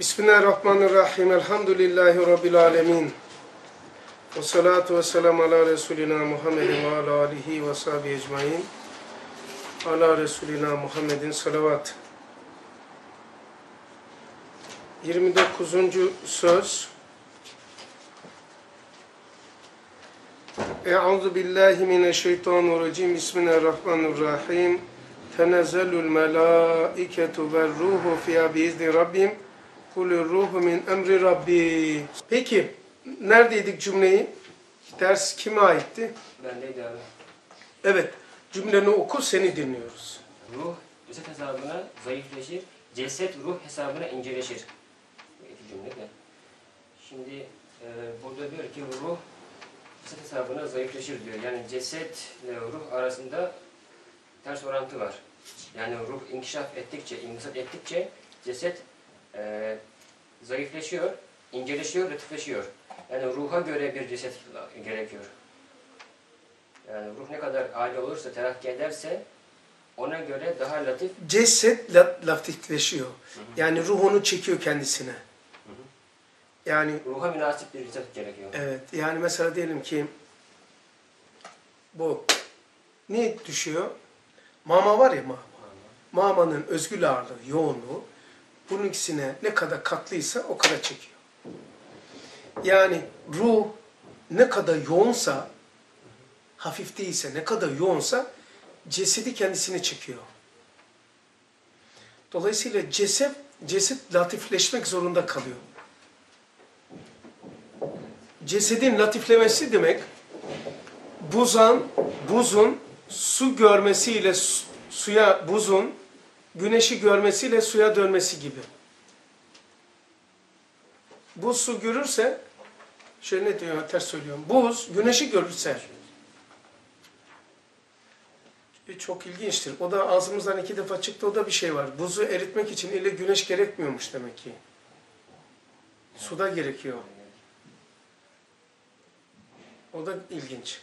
Bismillahirrahmanirrahim. Elhamdülillahi Rabbil alemin. Ve salatu ve selamu ala Resulina Muhammedin ve ala alihi ve sahbihi ecmain. Ala Resulina Muhammedin salavat. 29. söz. Euzu billahi mineşşeytanirracim. Bismillahirrahmanirrahim. Tenezzelul melâiketu ve ruhu fiyâ biizni Rabbim. Kulü ruhu min emri Rabbi. Peki, neredeydik cümleyi? Ders kime aitti? Bendeydi abi. Evet, cümleni oku, seni dinliyoruz. Ruh ceset hesabına zayıfleşir, ceset ruh hesabına inceleşir. İki cümle de. Şimdi e, burada diyor ki ruh ceset hesabına zayıfleşir diyor. Yani cesetle ruh arasında ters orantı var. Yani ruh inkişaf ettikçe, imtisat ettikçe ceset e, zayıfleşiyor, inceleşiyor, latifleşiyor. Yani ruha göre bir ceset gerekiyor. Yani ruh ne kadar âli olursa, terakki ederse ona göre daha latif Ceset la- latifleşiyor. Yani ruh onu çekiyor kendisine. Yani ruha münasip bir ceset gerekiyor. evet, yani mesela diyelim ki bu ne düşüyor? Mama var ya mama. Mamanın özgül ağırlığı, yoğunluğu bunun ikisine ne kadar katlıysa o kadar çekiyor. Yani ruh ne kadar yoğunsa, hafif değilse, ne kadar yoğunsa cesedi kendisine çekiyor. Dolayısıyla ceset, ceset latifleşmek zorunda kalıyor. Cesedin latiflemesi demek, buzan, buzun su görmesiyle su- suya, buzun güneşi görmesiyle suya dönmesi gibi. Buz su görürse, şöyle ne diyor, ters söylüyorum. Buz güneşi görürse, e, çok ilginçtir. O da ağzımızdan iki defa çıktı, o da bir şey var. Buzu eritmek için ille güneş gerekmiyormuş demek ki. Suda gerekiyor. O da ilginç.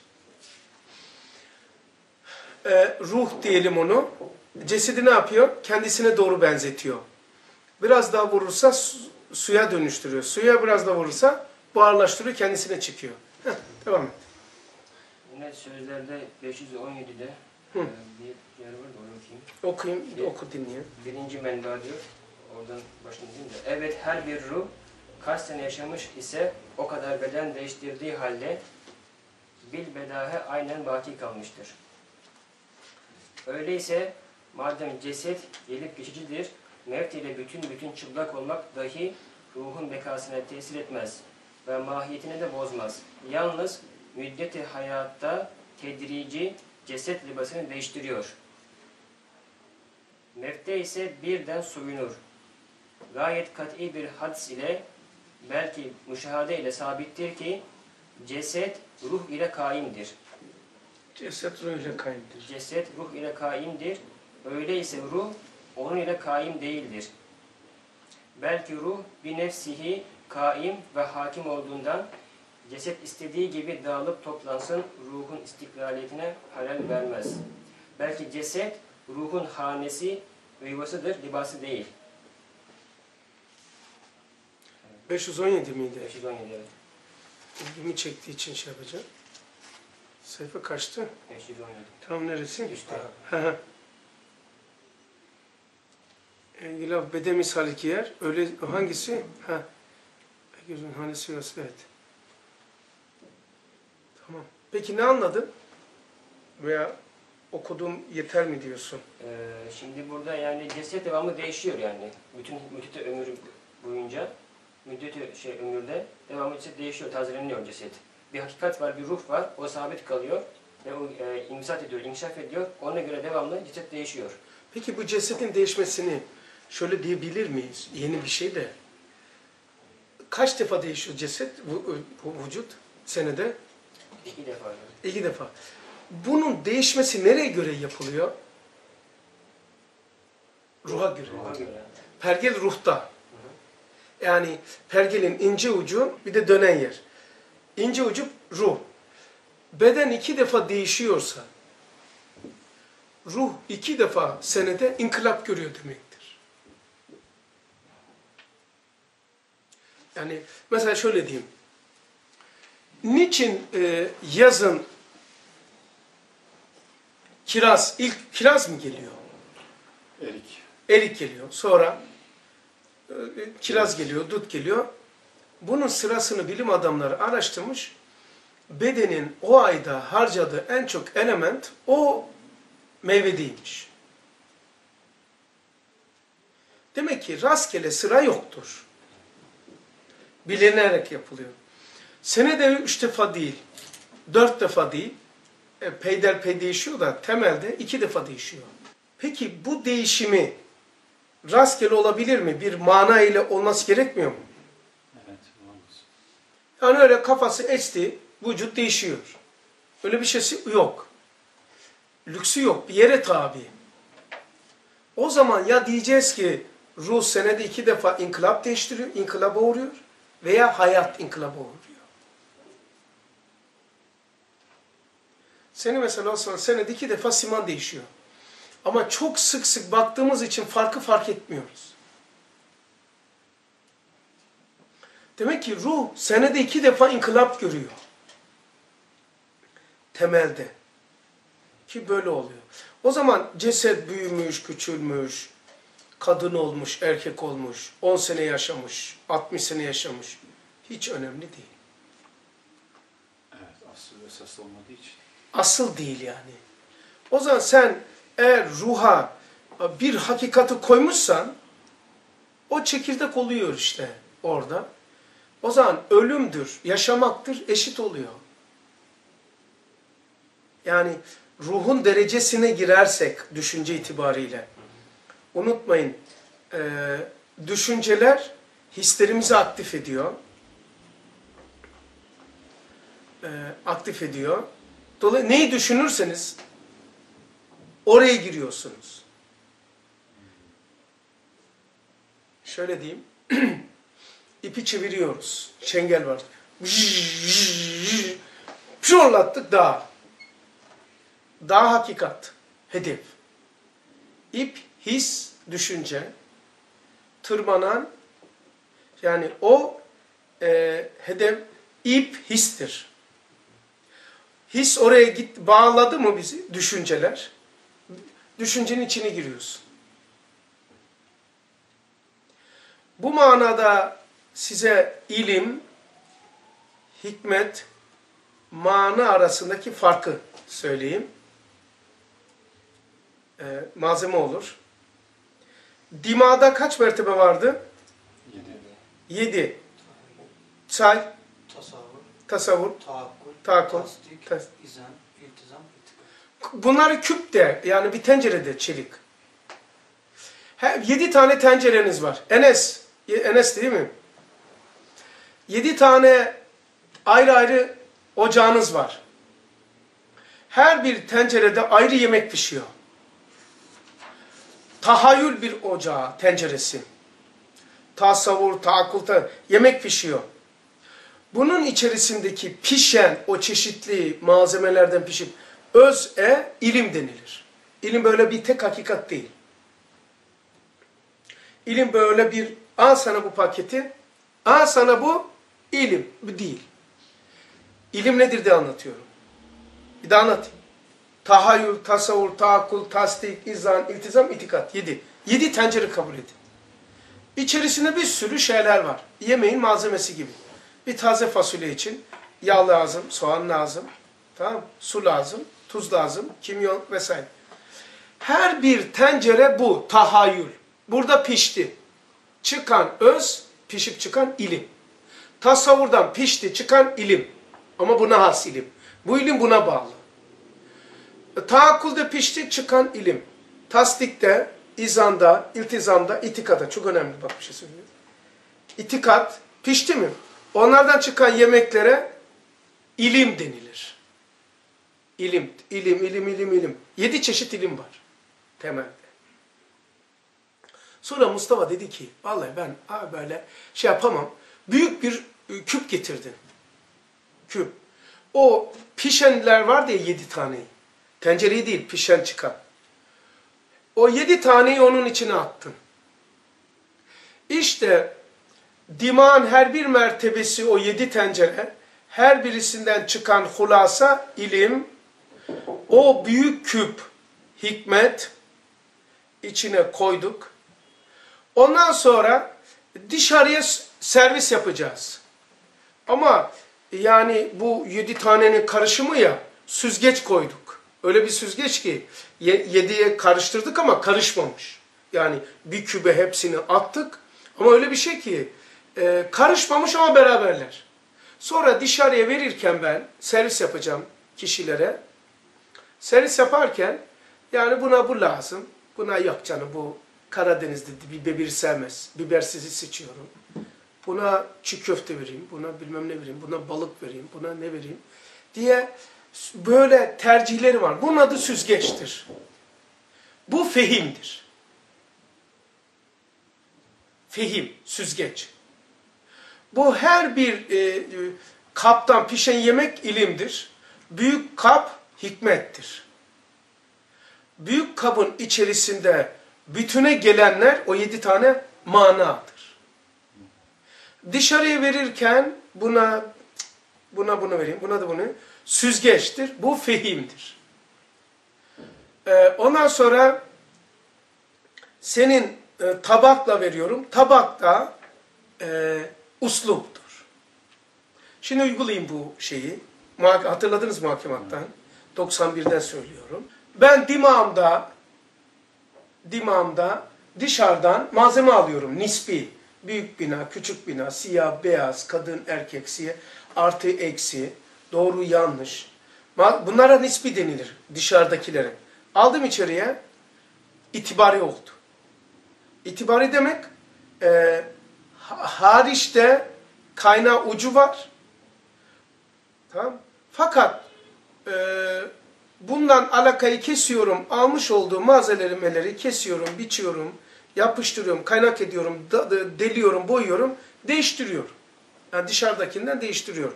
Ee, ruh diyelim onu. Cesedi ne yapıyor? Kendisine doğru benzetiyor. Biraz daha vurursa su- suya dönüştürüyor. Suya biraz daha vurursa buharlaştırıyor, kendisine çekiyor. Heh, devam et. Yine sözlerde 517'de Hı. e, bir yer var da onu okuyayım. Okuyayım, oku dinleyin. Birinci menba diyor. Oradan başlayayım da. Evet her bir ruh kaç sene yaşamış ise o kadar beden değiştirdiği halde bil bedahe aynen baki kalmıştır. Öyleyse madem ceset gelip geçicidir, mevt ile bütün bütün çıplak olmak dahi ruhun bekasına tesir etmez ve mahiyetini de bozmaz. Yalnız müddeti hayatta tedrici ceset libasını değiştiriyor. Mefte ise birden soyunur. Gayet kat'i bir hadis ile belki müşahade ile sabittir ki ceset ruh ile kaimdir. Ceset ruh ile kayındır. Ceset ruh ile kaimdir. Öyleyse ruh onun ile kaim değildir. Belki ruh bir nefsihi kaim ve hakim olduğundan ceset istediği gibi dağılıp toplansın ruhun istiklaliyetine halel vermez. Belki ceset ruhun hanesi ve yuvasıdır, libası değil. 517 miydi? 517 evet. İlgimi çektiği için şey yapacağım. Sayfa kaçtı? 517. Tam neresi? Üstte. Hı hı. Engilaf bede misali ki yer. Öyle hangisi? Ha. Gözün hanesi yuvası evet. Tamam. Peki ne anladın? Veya okuduğum yeter mi diyorsun? Ee, şimdi burada yani ceset devamı değişiyor yani. Bütün müddeti ömür boyunca müddeti şey ömürde devamı ceset değişiyor, tazeleniyor ceset. Bir hakikat var, bir ruh var. O sabit kalıyor ve o e, imsat ediyor, inkişaf ediyor. Ona göre devamlı ceset değişiyor. Peki bu cesedin değişmesini şöyle diyebilir miyiz? Yeni bir şey de. Kaç defa değişiyor ceset, vücut senede? İki defa. İki defa. Bunun değişmesi nereye göre yapılıyor? Ruha göre. Ruha göre. Pergel ruhta. Yani pergelin ince ucu bir de dönen yer. İnce ucu ruh. Beden iki defa değişiyorsa ruh iki defa senede inkılap görüyor demektir. Yani mesela şöyle diyeyim. Niçin e, yazın kiraz, ilk kiraz mı geliyor? Erik. Erik geliyor. Sonra e, kiraz geliyor, dut geliyor. Bunun sırasını bilim adamları araştırmış. Bedenin o ayda harcadığı en çok element o meyvedeymiş. Demek ki rastgele sıra yoktur. Bilinerek yapılıyor. Senede üç defa değil, dört defa değil, e, peyderpey değişiyor da temelde iki defa değişiyor. Peki bu değişimi rastgele olabilir mi? Bir mana ile olması gerekmiyor mu? Evet, olamaz. Yani öyle kafası esti, vücut değişiyor. Öyle bir şeysi yok. Lüksü yok, bir yere tabi. O zaman ya diyeceğiz ki ruh senede iki defa inkılap değiştiriyor, inkılaba uğruyor veya hayat inkılaba uğruyor. Seni mesela olsan senede iki defa siman değişiyor. Ama çok sık sık baktığımız için farkı fark etmiyoruz. Demek ki ruh senede iki defa inkılap görüyor. Temelde. Ki böyle oluyor. O zaman ceset büyümüş, küçülmüş, kadın olmuş, erkek olmuş, 10 sene yaşamış, 60 sene yaşamış. Hiç önemli değil. Evet, asıl esas olmadığı için. Asıl değil yani. O zaman sen eğer ruha bir hakikati koymuşsan o çekirdek oluyor işte orada. O zaman ölümdür, yaşamaktır, eşit oluyor. Yani ruhun derecesine girersek düşünce itibariyle unutmayın e, düşünceler hislerimizi aktif ediyor. E, aktif ediyor. Dolayısıyla neyi düşünürseniz oraya giriyorsunuz. Şöyle diyeyim. İpi çeviriyoruz. Çengel var. Şorlattık dağ. Dağ hakikat. Hedef. İp, his, düşünce. Tırmanan yani o e, hedef ip histir. His oraya git bağladı mı bizi düşünceler? Düşüncenin içine giriyorsun. Bu manada size ilim, hikmet, mana arasındaki farkı söyleyeyim. Ee, malzeme olur. Dimada kaç mertebe vardı? Yedi. Yedi. Say, Tasavvur, tasavvur, tahakkul, Tahakkul, tasdik, tas- izan, iltizam. Bunları küp de yani bir tencerede çelik. He, yedi tane tencereniz var. Enes, Enes değil mi? Yedi tane ayrı ayrı ocağınız var. Her bir tencerede ayrı yemek pişiyor. Tahayyül bir ocağı, tenceresi. Tasavvur, taakkul, ta- yemek pişiyor. Bunun içerisindeki pişen o çeşitli malzemelerden pişip öz e ilim denilir. İlim böyle bir tek hakikat değil. İlim böyle bir al sana bu paketi, al sana bu ilim. Değil. İlim nedir diye anlatıyorum. Bir daha anlatayım. Tahayyül, tasavvur, taakkul, tasdik, izan, iltizam, itikat. Yedi. Yedi tencere kabul edin. İçerisinde bir sürü şeyler var. Yemeğin malzemesi gibi. Bir taze fasulye için yağ lazım, soğan lazım, tamam su lazım, tuz lazım, kimyon vesaire. Her bir tencere bu, tahayyül. Burada pişti. Çıkan öz, pişip çıkan ilim. Tasavvurdan pişti, çıkan ilim. Ama buna has ilim. Bu ilim buna bağlı. Taakkulde pişti, çıkan ilim. Tasdikte, izanda, iltizamda, itikada. Çok önemli bak bir şey söylüyorum. İtikat pişti mi? Onlardan çıkan yemeklere ilim denilir. İlim, ilim, ilim, ilim, ilim. Yedi çeşit ilim var temelde. Sonra Mustafa dedi ki, vallahi ben abi böyle şey yapamam. Büyük bir e, küp getirdin. Küp. O pişenler vardı ya yedi tane. Tencereyi değil, pişen çıkan. O yedi taneyi onun içine attın. İşte Dimağın her bir mertebesi o yedi tencere, her birisinden çıkan hulasa ilim, o büyük küp hikmet içine koyduk. Ondan sonra dışarıya servis yapacağız. Ama yani bu yedi tanenin karışımı ya süzgeç koyduk. Öyle bir süzgeç ki yediye karıştırdık ama karışmamış. Yani bir kübe hepsini attık ama öyle bir şey ki e, karışmamış ama beraberler. Sonra dışarıya verirken ben servis yapacağım kişilere. Servis yaparken yani buna bu lazım. Buna yok canım bu Karadeniz'de biber sevmez. Bibersizi seçiyorum. Buna çiğ köfte vereyim, buna bilmem ne vereyim, buna balık vereyim, buna ne vereyim diye böyle tercihleri var. Bunun adı süzgeçtir. Bu fehimdir. Fehim, süzgeç. Bu her bir e, kaptan pişen yemek ilimdir. Büyük kap hikmettir. Büyük kabın içerisinde bütüne gelenler o yedi tane manadır. Dışarıya verirken buna buna bunu vereyim, buna da bunu süzgeçtir. Bu fehimdir. Ee, ondan sonra senin e, tabakla veriyorum. Tabak da e, usluptur. Şimdi uygulayayım bu şeyi. Hatırladınız mı hakemattan? 91'den söylüyorum. Ben dimağımda dimağımda dışarıdan malzeme alıyorum. Nispi. Büyük bina, küçük bina, siyah, beyaz, kadın, erkek, siyah, artı, eksi, doğru, yanlış. Bunlara nispi denilir dışarıdakilere. Aldım içeriye, itibari oldu. İtibari demek, e, hariçte kaynağı ucu var. Tamam Fakat e, bundan alakayı kesiyorum, almış olduğum malzemeleri kesiyorum, biçiyorum, yapıştırıyorum, kaynak ediyorum, deliyorum, boyuyorum, değiştiriyorum. Yani dışarıdakinden değiştiriyorum.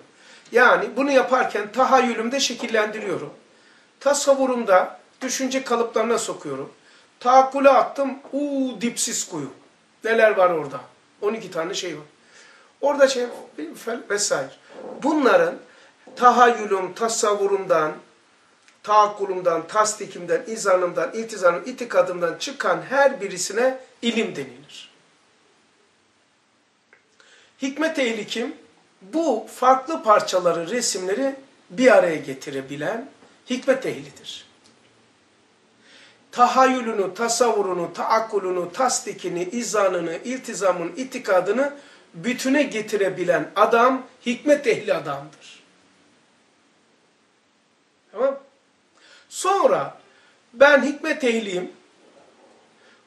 Yani bunu yaparken tahayyülümde şekillendiriyorum. Tasavvurumda düşünce kalıplarına sokuyorum. Taakkule attım, uuu dipsiz kuyu. Neler var orada? 12 tane şey var. Orada şey vesaire. Bunların tahayyülüm, tasavvurumdan, taakkulumdan, tasdikimden, izanımdan, iltizanım, itikadımdan çıkan her birisine ilim denilir. Hikmet ehli kim? Bu farklı parçaları, resimleri bir araya getirebilen hikmet ehlidir. Tahayyülünü, tasavvurunu, taakkulunu, tasdikini, izanını, iltizamın, itikadını bütüne getirebilen adam hikmet ehli adamdır. Tamam Sonra ben hikmet ehliyim.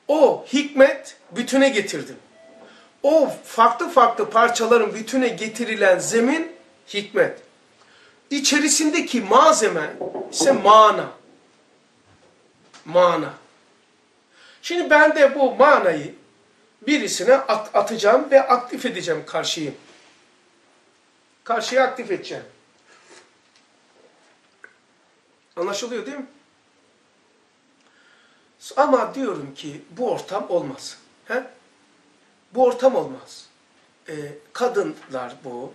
O hikmet bütüne getirdim. O farklı farklı parçaların bütüne getirilen zemin hikmet. İçerisindeki malzeme ise mana. Mana. Şimdi ben de bu manayı birisine at atacağım ve aktif edeceğim karşıyı. Karşıyı aktif edeceğim. Anlaşılıyor değil mi? Ama diyorum ki bu ortam olmaz. He? Bu ortam olmaz. Ee, kadınlar bu,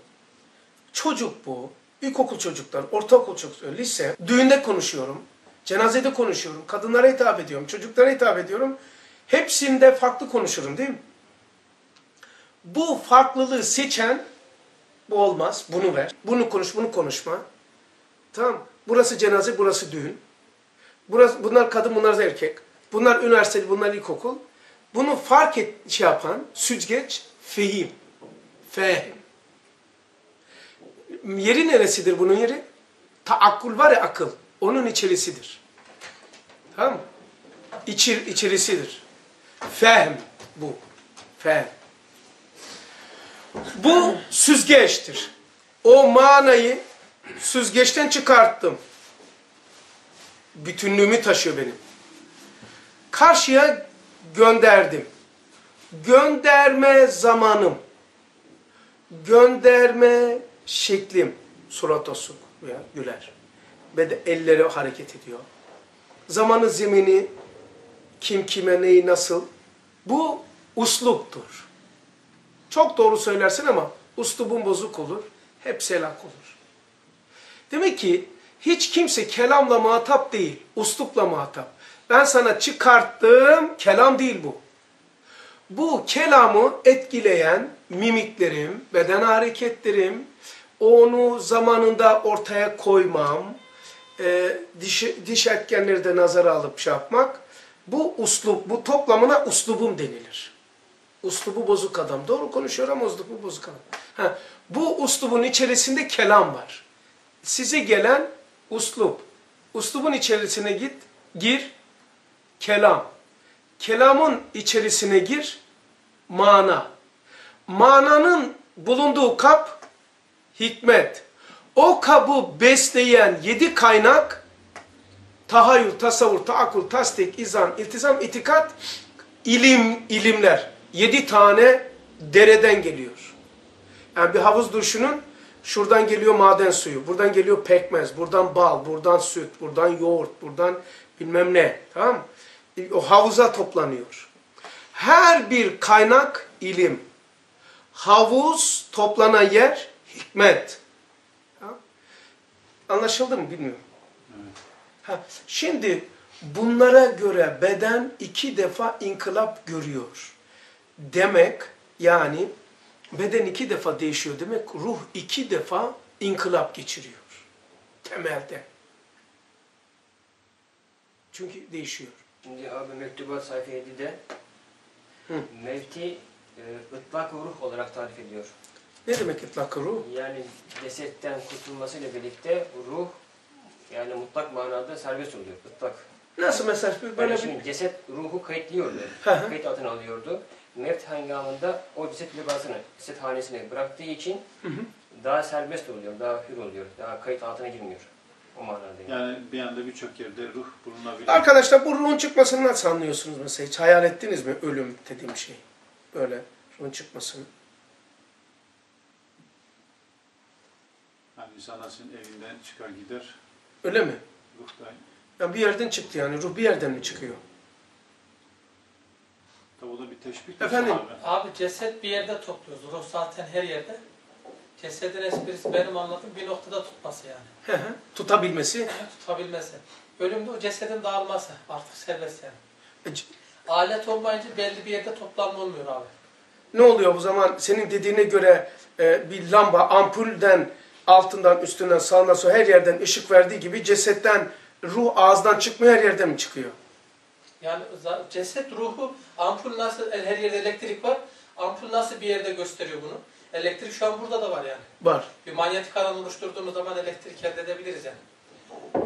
çocuk bu, ilkokul çocuklar, ortaokul çocuklar, lise, düğünde konuşuyorum, cenazede konuşuyorum, kadınlara hitap ediyorum, çocuklara hitap ediyorum. Hepsinde farklı konuşurum değil mi? Bu farklılığı seçen, bu olmaz, bunu ver, bunu konuş, bunu konuşma. Tamam Burası cenaze, burası düğün. Burası, bunlar kadın, bunlar erkek. Bunlar üniversite, bunlar ilkokul. Bunu fark et, şey yapan, süzgeç, fehim. Fehim. Yeri neresidir bunun yeri? Taakkul var ya akıl. Onun içerisidir. Tamam mı? İçir, içerisidir. Fehm bu. Fehm. Bu süzgeçtir. O manayı süzgeçten çıkarttım. Bütünlüğümü taşıyor benim. Karşıya gönderdim. Gönderme zamanım. Gönderme şeklim. Surat asuk veya güler. Ve de elleri hareket ediyor. Zamanı zemini kim kime neyi nasıl. Bu usluptur. Çok doğru söylersin ama uslubun bozuk olur. Hep selak olur. Demek ki hiç kimse kelamla muhatap değil, uslupla muhatap. Ben sana çıkarttığım kelam değil bu. Bu kelamı etkileyen mimiklerim, beden hareketlerim, onu zamanında ortaya koymam, e, diş, diş etkenleri de nazara alıp şey yapmak, bu uslup, bu toplamına uslubum denilir. Uslubu bozuk adam. Doğru konuşuyor ama uslubu bozuk adam. Ha, bu uslubun içerisinde kelam var. Size gelen uslup. Uslubun içerisine git, gir, kelam. Kelamın içerisine gir, mana. Mananın bulunduğu kap, hikmet. O kabı besleyen yedi kaynak, tahayyül, tasavvur, taakkul, tasdik, izan, iltizam, itikat, ilim, ilimler. Yedi tane dereden geliyor. Yani bir havuz düşünün, şuradan geliyor maden suyu, buradan geliyor pekmez, buradan bal, buradan süt, buradan yoğurt, buradan bilmem ne. Tamam mı? O havuza toplanıyor. Her bir kaynak ilim. Havuz toplanan yer hikmet. Anlaşıldı mı bilmiyorum. Ha, şimdi bunlara göre beden iki defa inkılap görüyor. Demek yani beden iki defa değişiyor demek ruh iki defa inkılap geçiriyor. Temelde. Çünkü değişiyor. Şimdi abi mektubat sayfa 7'de Hı. mevti e, ıtlak ruh olarak tarif ediyor. Ne demek itlak ruh? Yani cesetten kurtulmasıyla birlikte ruh yani mutlak manada serbest oluyor. Itlak. Nasıl mesela Böyle bir... şimdi ceset ruhu kayıtlıyordu. Hı hı. Kayıt altına alıyordu. Mevt hangamında o ceset libasını, ceset hanesine bıraktığı için Hı hı. daha serbest oluyor, daha hür oluyor, daha kayıt altına girmiyor. O manada yani. Yani bir anda birçok yerde ruh bulunabilir. Arkadaşlar bu ruhun çıkmasını nasıl anlıyorsunuz mesela? Hiç hayal ettiniz mi ölüm dediğim şey? Böyle ruhun çıkmasını. Yani insan evinden çıkar gider, Öyle mi? ruh da Ya bir yerden çıktı yani. Ruh bir yerden mi çıkıyor? tabi o da bir teşbih. Efendim? Abi. Abi ceset bir yerde topluyoruz. Ruh zaten her yerde. Cesedin esprisi benim anladığım bir noktada tutması yani. Tutabilmesi. Tutabilmesi. Ölümde o cesedin dağılması. Artık serbest yani. E, Alet olmayınca belli bir yerde toplanma olmuyor abi. Ne oluyor o zaman? Senin dediğine göre e, bir lamba ampulden altından üstünden sağından sola her yerden ışık verdiği gibi cesetten ruh ağızdan çıkmıyor her yerden mi çıkıyor? Yani ceset ruhu ampul nasıl her yerde elektrik var. Ampul nasıl bir yerde gösteriyor bunu? Elektrik şu an burada da var yani. Var. Bir manyetik alan oluşturduğumuz zaman elektrik elde edebiliriz yani.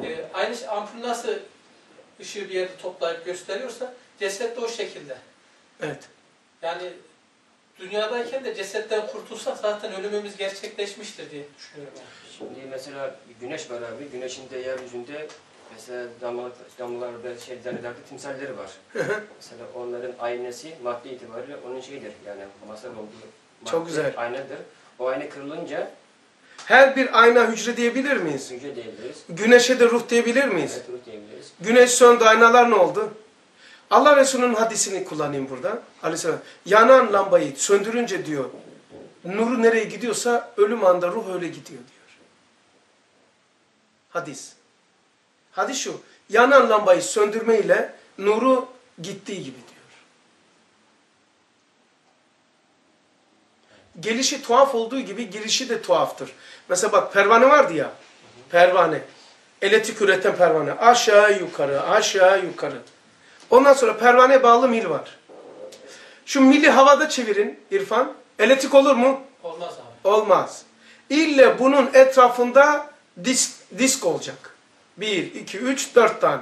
Ee, aynı şey, ampul nasıl ışığı bir yerde toplayıp gösteriyorsa ceset de o şekilde. Evet. Yani dünyadayken de cesetten kurtulsak zaten ölümümüz gerçekleşmiştir diye düşünüyorum yani. Şimdi mesela güneş var abi. Güneşin de yeryüzünde mesela damlalar, damlalarda şey zannederde timsalleri var. mesela onların aynası madde itibariyle onun şeyidir. Yani masal olduğu Çok güzel. aynadır. O ayna kırılınca Her bir ayna hücre diyebilir miyiz? hücre diyebiliriz. Güneşe de ruh diyebilir miyiz? Evet, ruh diyebiliriz. Güneş söndü, aynalar ne oldu? Allah Resulü'nün hadisini kullanayım burada. Aleyhisselam. Yanan lambayı söndürünce diyor, nuru nereye gidiyorsa ölüm anda ruh öyle gidiyor diyor. Hadis. Hadis şu, yanan lambayı söndürmeyle nuru gittiği gibi diyor. Gelişi tuhaf olduğu gibi girişi de tuhaftır. Mesela bak pervane vardı ya, pervane. Elektrik üreten pervane. Aşağı yukarı, aşağı yukarı. Ondan sonra pervane bağlı mil var. Şu mili havada çevirin İrfan. Elektrik olur mu? Olmaz abi. Olmaz. İlle bunun etrafında disk, disk olacak. Bir, iki, üç, dört tane.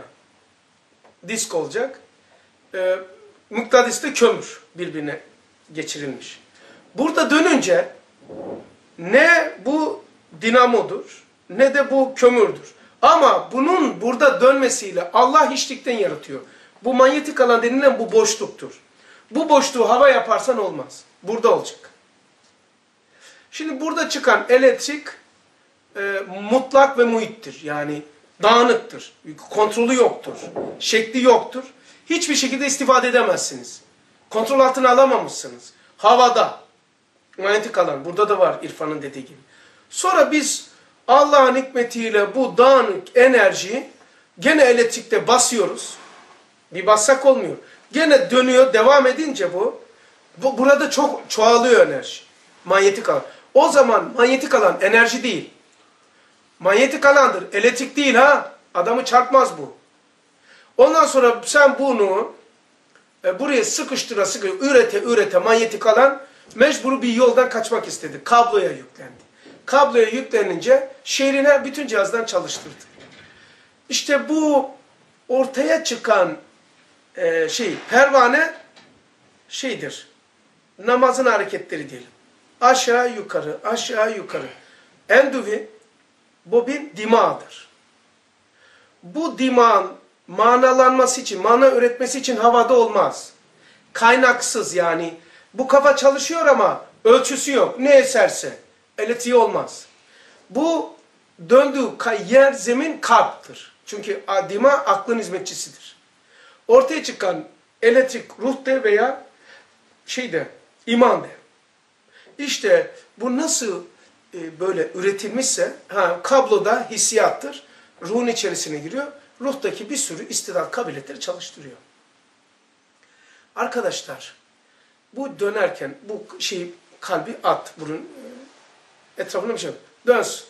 Disk olacak. Ee, mıknatıs da kömür birbirine geçirilmiş. Burada dönünce ne bu dinamodur ne de bu kömürdür. Ama bunun burada dönmesiyle Allah hiçlikten yaratıyor. Bu manyetik alan denilen bu boşluktur. Bu boşluğu hava yaparsan olmaz. Burada olacak. Şimdi burada çıkan elektrik e, mutlak ve muhittir. Yani dağınıktır. Kontrolü yoktur. Şekli yoktur. Hiçbir şekilde istifade edemezsiniz. Kontrol altına alamamışsınız. Havada. Manyetik alan. Burada da var İrfan'ın dediği gibi. Sonra biz Allah'ın hikmetiyle bu dağınık enerjiyi gene elektrikte basıyoruz. Bir bassak olmuyor. Gene dönüyor, devam edince bu, bu burada çok çoğalıyor enerji. Manyetik alan. O zaman manyetik alan enerji değil. Manyetik alandır. Elektrik değil ha. Adamı çarpmaz bu. Ondan sonra sen bunu e, buraya sıkıştıra sıkıştıra ürete ürete manyetik alan mecbur bir yoldan kaçmak istedi. Kabloya yüklendi. Kabloya yüklenince şehrine bütün cihazdan çalıştırdı. İşte bu ortaya çıkan e, şey pervane şeydir. Namazın hareketleri diyelim. Aşağı yukarı, aşağı yukarı. Enduvi bobin dimağıdır. Bu dimağın manalanması için, mana üretmesi için havada olmaz. Kaynaksız yani. Bu kafa çalışıyor ama ölçüsü yok. Ne eserse. Elektriği olmaz. Bu döndüğü yer zemin kalptır. Çünkü dima aklın hizmetçisidir. Ortaya çıkan elektrik ruhte veya şeyde iman de. İşte bu nasıl e, böyle üretilmişse ha, kabloda hissiyattır. Ruhun içerisine giriyor. Ruhtaki bir sürü istidat kabiliyetleri çalıştırıyor. Arkadaşlar bu dönerken bu şey kalbi at bunun e, etrafına bir şey yok. Dönsün.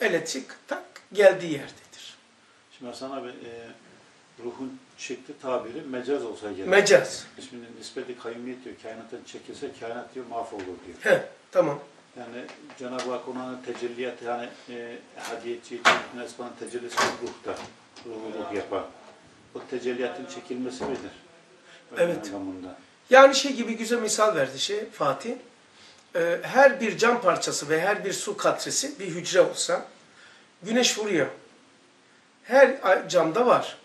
Elektrik tak geldiği yerdedir. Şimdi Hasan abi e, ruhun şekli tabiri mecaz olsa gerek. Mecaz. Şimdi nispeti kayyumiyet diyor. Kainattan çekilse kainat diyor mahvolur diyor. He, tamam. Yani Cenab-ı Hak ona tecelliyat yani e, hadiyetçi, nesbanın tecellisi ruhta. Ruhu ruh yapar. O tecelliyatın çekilmesi midir? Evet. Anlamında. Yani şey gibi güzel misal verdi şey Fatih. Ee, her bir cam parçası ve her bir su katresi bir hücre olsa güneş vuruyor. Her camda var.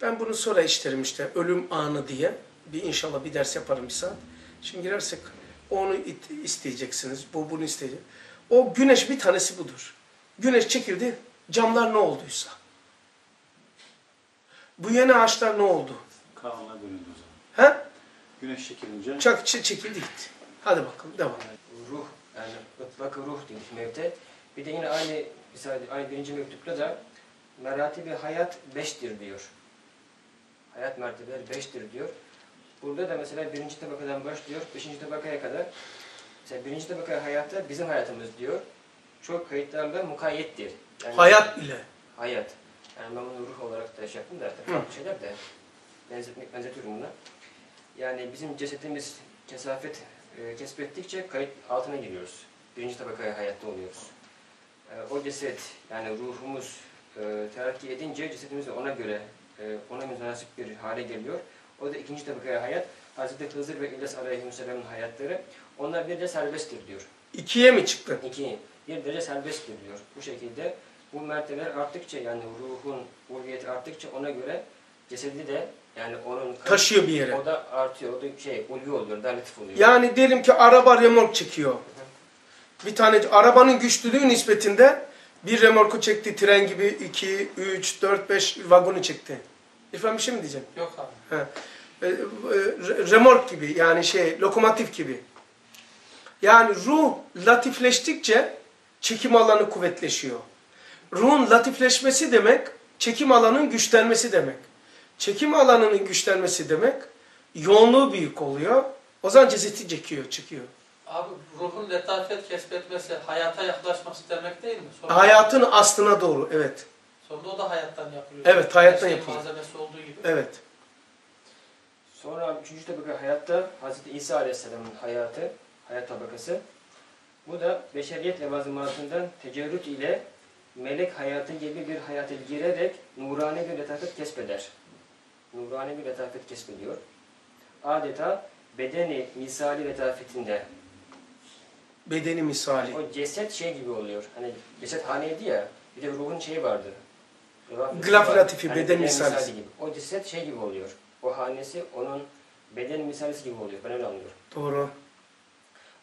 Ben bunu sonra işlerim işte ölüm anı diye. Bir inşallah bir ders yaparım bir saat. Şimdi girersek onu isteyeceksiniz. Bu bunu isteyecek. O güneş bir tanesi budur. Güneş çekildi. Camlar ne olduysa. Bu yeni ağaçlar ne oldu? Karanlığa bölündü o zaman. He? Güneş çekilince Çak çe- çekildi gitti. Hadi bakalım devam. ruh yani ıtlak ruh demiş mevte. Bir de yine aynı mesela aynı birinci mektupta da meratibi hayat beştir diyor. Hayat mertebeleri beştir diyor. Burada da mesela birinci tabakadan başlıyor, beşinci tabakaya kadar. Mesela birinci tabaka hayatta bizim hayatımız diyor. Çok kayıtlarla mukayyettir. Yani Hayat ile. Hayat. Yani ben bunu ruh olarak da şey yaptım da tabii farklı şeyler de benzetmek, benzetiyorum buna. Yani bizim cesetimiz kesafet e, kesbettikçe kayıt altına giriyoruz. Birinci tabakaya hayatta oluyoruz. E, o ceset yani ruhumuz e, terakki edince cesetimiz de ona göre e, ona münasip bir hale geliyor. O da ikinci tabakaya hayat. Hazreti Hızır ve İlyas Aleyhisselam'ın hayatları onlar bir de serbesttir diyor. İkiye mi çıktı? İki, bir derece serbesttir diyor. Bu şekilde bu mertebeler arttıkça yani ruhun ulviyeti arttıkça ona göre cesedi de yani onun Taşıyor bir yere. o da artıyor. O da şey oluyor, daha latif oluyor. Yani diyelim ki araba remork çekiyor. Bir tane arabanın güçlülüğü nispetinde bir remorku çekti tren gibi 2, 3, 4, 5 vagonu çekti. İrfan bir şey mi diyeceğim? Yok abi. He. E, e, re- remork gibi yani şey lokomotif gibi. Yani ruh latifleştikçe çekim alanı kuvvetleşiyor. Ruhun latifleşmesi demek çekim alanının güçlenmesi demek. Çekim alanının güçlenmesi demek yoğunluğu büyük oluyor. O zaman cesedi çekiyor, çıkıyor. Abi ruhun letafet kesbetmesi, hayata yaklaşması demek değil mi? Sonunda, Hayatın aslına doğru, evet. sonunda o da hayattan yapılıyor. Evet, hayattan Her yapılıyor. malzemesi olduğu gibi. Evet. Sonra üçüncü tabaka hayatta Hazreti İsa Aleyhisselam'ın hayatı, hayat tabakası. Bu da beşeriyet levazımatından tecerrüt ile melek hayatı gibi bir hayata girerek nurani bir letafet kesbeder. Nurani bir letafet kesbediyor. Adeta bedeni misali letafetinde. Bedeni misali. O ceset şey gibi oluyor. Hani ceset haneydi ya, bir de ruhun şeyi vardı. Glaf latifi, Hani beden misalisi. gibi. O ceset şey gibi oluyor. O hanesi onun beden misalisi gibi oluyor. Ben öyle anlıyorum. Doğru.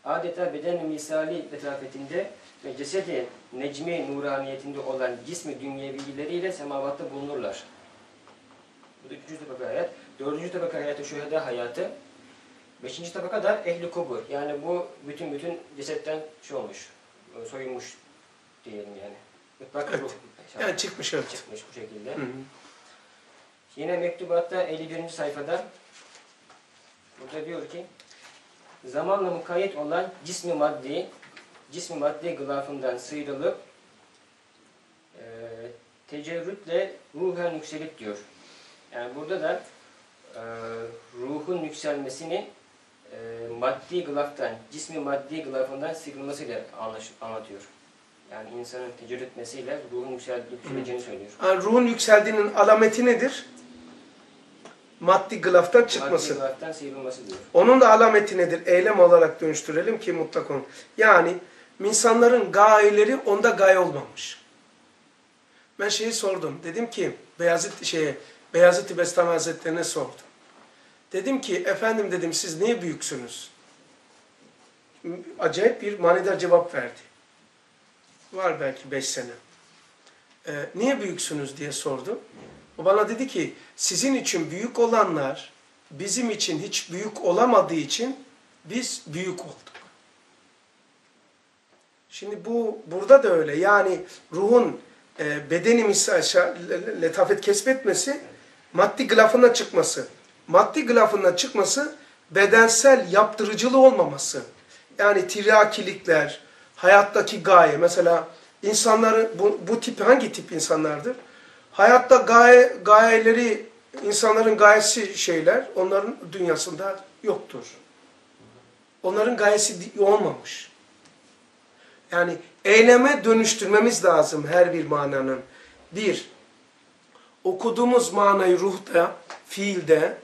Adeta beden misali letafetinde ve cesedi necmi nuraniyetinde olan cismi dünyevileriyle semavatta bulunurlar. Bu da üçüncü tabaka hayat. Dördüncü tabaka hayatı şüheda hayatı. Beşinci tabaka da ehli kubur. Yani bu bütün bütün cesetten şey olmuş, e, soyulmuş diyelim yani. Mutlak Evet. ruh. Yani çıkmış evet. çıkmış bu şekilde. Hı hı. Yine mektubatta 51. sayfada burada diyor ki zamanla mukayyet olan cismi maddi cismi maddi gılafından sıyrılıp e, tecerrütle ruhen yükselip diyor. Yani burada da e, ruhun yükselmesini e, maddi gılaftan, cismi maddi gılafından sıyrılmasıyla anlatıyor. Yani insanın tecerrüt etmesiyle ruhun yüksel, yükseleceğini söylüyor. Yani ruhun yükseldiğinin alameti nedir? Maddi gılaftan çıkması. Maddi gılaftan sıyrılması diyor. Onun da alameti nedir? Eylem olarak dönüştürelim ki mutlak onu. Yani insanların gayeleri onda gaye olmamış. Ben şeyi sordum. Dedim ki Beyazıt şeye Beyazıt Bestami Hazretleri'ne sordum. Dedim ki efendim dedim siz niye büyüksünüz? Acayip bir manidar cevap verdi. Var belki beş sene. Ee, niye büyüksünüz diye sordum. O bana dedi ki sizin için büyük olanlar bizim için hiç büyük olamadığı için biz büyük olduk. Şimdi bu burada da öyle. Yani ruhun e, bedeni misal letafet kesbetmesi maddi gılafından çıkması. Maddi gılafından çıkması bedensel yaptırıcılığı olmaması. Yani tirakilikler, hayattaki gaye. Mesela insanların bu, bu tip hangi tip insanlardır? Hayatta gaye, gayeleri, insanların gayesi şeyler onların dünyasında yoktur. Onların gayesi olmamış. Yani eyleme dönüştürmemiz lazım her bir mananın. Bir, okuduğumuz manayı ruhta, fiilde,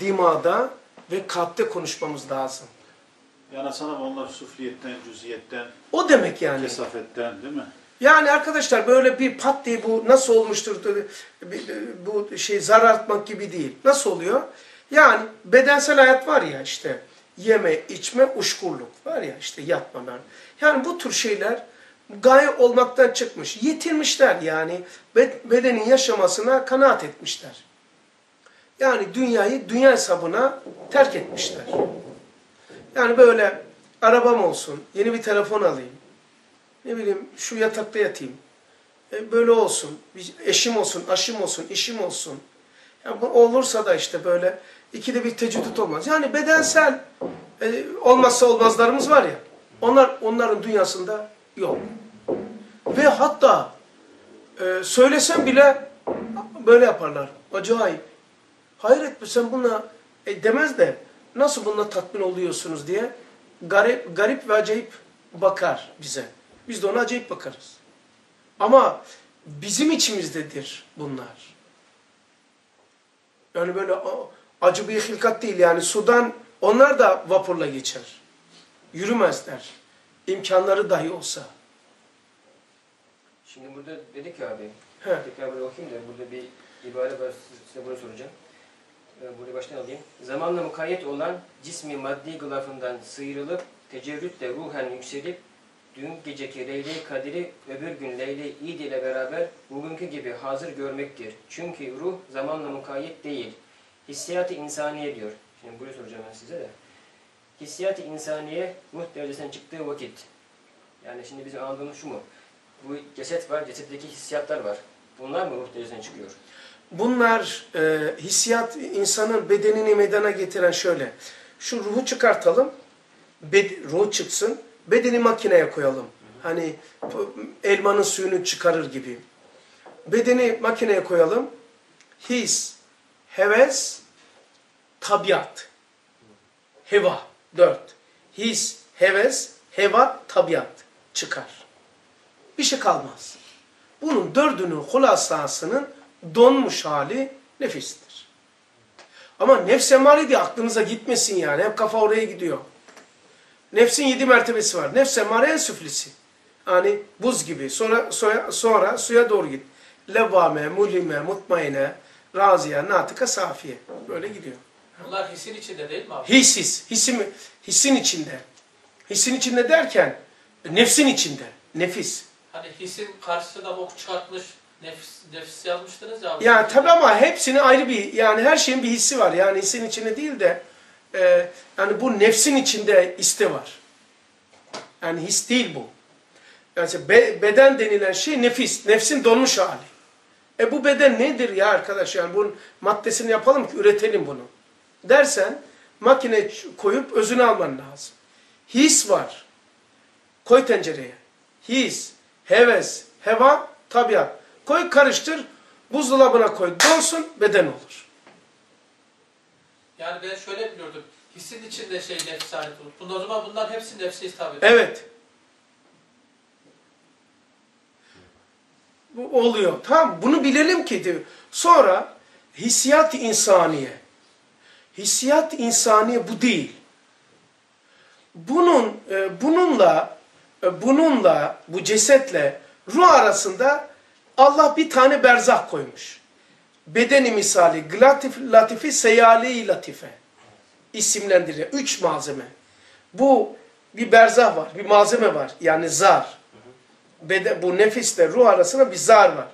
dimada ve kalpte konuşmamız lazım. Yani sana onlar sufliyetten, cüziyetten, O demek yani. kesafetten değil mi? Yani arkadaşlar böyle bir pat diye bu nasıl olmuştur bu şey zar artmak gibi değil. Nasıl oluyor? Yani bedensel hayat var ya işte yeme, içme, uşkurluk var ya işte yatma ben. Yani bu tür şeyler gaye olmaktan çıkmış. Yitirmişler yani bedenin yaşamasına kanaat etmişler. Yani dünyayı dünya hesabına terk etmişler. Yani böyle arabam olsun, yeni bir telefon alayım, ne bileyim şu yatakta yatayım. E, böyle olsun. Bir eşim olsun, aşım olsun, işim olsun. Yani bu olursa da işte böyle ikide bir tecüdüt olmaz. Yani bedensel e, olmazsa olmazlarımız var ya. Onlar onların dünyasında yok. Ve hatta e, söylesem bile böyle yaparlar. Acayip. Hayret mi sen bununla e, demez de nasıl bununla tatmin oluyorsunuz diye garip, garip ve acayip bakar bize. Biz de ona acayip bakarız. Ama bizim içimizdedir bunlar. Yani böyle acı bir hilkat değil. Yani sudan onlar da vapurla geçer. Yürümezler. İmkanları dahi olsa. Şimdi burada dedik ki abi, He. tekrar böyle okuyayım da burada bir ibare var, size bunu soracağım. Ee, Burayı baştan alayım. Zamanla mukayyet olan cismi maddi gılafından sıyrılıp tecerrütle ruhen yükselip dün geceki Leyle-i Kadir'i öbür gün Leyle-i İd ile beraber bugünkü gibi hazır görmektir. Çünkü ruh zamanla mukayyet değil. Hissiyat-ı insaniye diyor. Şimdi burayı soracağım ben size de. Hissiyat-ı insaniye ruh derecesinden çıktığı vakit. Yani şimdi bizim anladığımız şu mu? Bu ceset var, cesetteki hissiyatlar var. Bunlar mı ruh derecesinden çıkıyor? Bunlar e, hissiyat insanın bedenini meydana getiren şöyle. Şu ruhu çıkartalım. Bed, ruh çıksın. Bedeni makineye koyalım. Hani elmanın suyunu çıkarır gibi. Bedeni makineye koyalım. His, heves, tabiat. Heva. Dört. His, heves, heva, tabiat. Çıkar. Bir şey kalmaz. Bunun dördünün hulasasının donmuş hali nefistir. Ama nefs emare diye aklınıza gitmesin yani. Hep kafa oraya gidiyor. Nefsin yedi mertebesi var. Nefs emare en süflisi. Yani buz gibi. Sonra, soya, sonra suya doğru git. Levvame, mulime, mutmaine, raziye, natıka, safiye. Böyle gidiyor. Bunlar hissin içinde değil mi abi? His, his. Hissin, hissin içinde. Hissin içinde derken nefsin içinde. Nefis. Hani hissin karşısına ok çıkartmış, nefis, nefis yazmıştınız ya abi. Yani tabi ama hepsinin ayrı bir yani her şeyin bir hissi var. Yani hissin içinde değil de e, yani bu nefsin içinde iste var. Yani his değil bu. Yani be- beden denilen şey nefis, nefsin donmuş hali. E bu beden nedir ya arkadaş? Yani bunun maddesini yapalım ki üretelim bunu. Dersen makine koyup özünü alman lazım. His var. Koy tencereye. His, heves, heva, tabiat. Koy karıştır, buzdolabına koy. Donsun, beden olur. Yani ben şöyle biliyordum. Hissin içinde şey nefse ait olur. Bunda o zaman bunların hepsi nefse hitap ediyor. Evet. Bu oluyor. Tamam bunu bilelim ki diyor. Sonra hissiyat insaniye. Hissiyat insaniye bu değil. Bunun e, bununla bununla bu cesetle ruh arasında Allah bir tane berzah koymuş. Bedeni misali glatif, latifi seyali latife isimlendiriyor. Üç malzeme. Bu bir berzah var, bir malzeme var. Yani zar. Beden, bu nefisle ruh arasında bir zar var.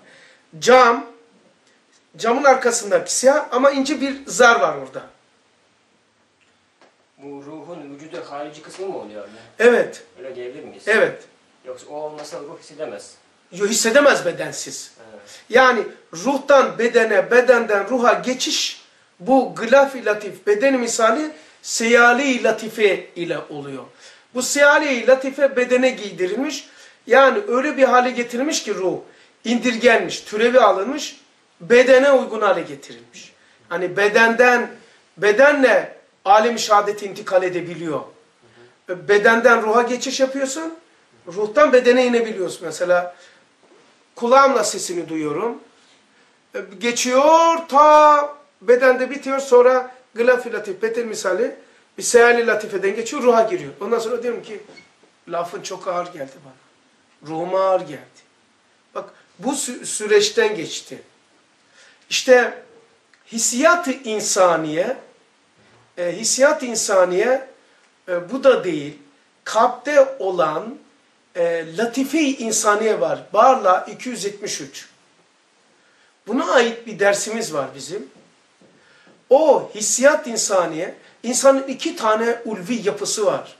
Cam, camın arkasında siyah ama ince bir zar var orada. Bu ruhun vücudu harici kısmı mı oluyor? Evet, Öyle diyebilir miyiz? evet. Yoksa o olmasa ruh hissedemez. Yo, hissedemez bedensiz. Evet. Yani ruhtan bedene, bedenden ruha geçiş bu gılaf-i latif, beden misali seyali latife ile oluyor. Bu seyali latife bedene giydirilmiş. Yani öyle bir hale getirilmiş ki ruh indirgenmiş, türevi alınmış, bedene uygun hale getirilmiş. Hani bedenden, bedenle alem-i şehadete intikal edebiliyor. Bedenden ruha geçiş yapıyorsun, ruhtan bedene inebiliyorsun. Mesela kulağımla sesini duyuyorum. E, Geçiyor ta bedende bitiyor sonra gılaf-ı latif, beden misali bir seyali latifeden geçiyor ruha giriyor. Ondan sonra diyorum ki lafın çok ağır geldi bana. Ruhuma ağır geldi. Bak bu sü- süreçten geçti. İşte hissiyat-ı insaniye e, hissiyat-ı insaniye e, bu da değil. Kalpte olan e, latife-i insaniye var. Barla 273. Buna ait bir dersimiz var bizim. O hissiyat insaniye, insanın iki tane ulvi yapısı var.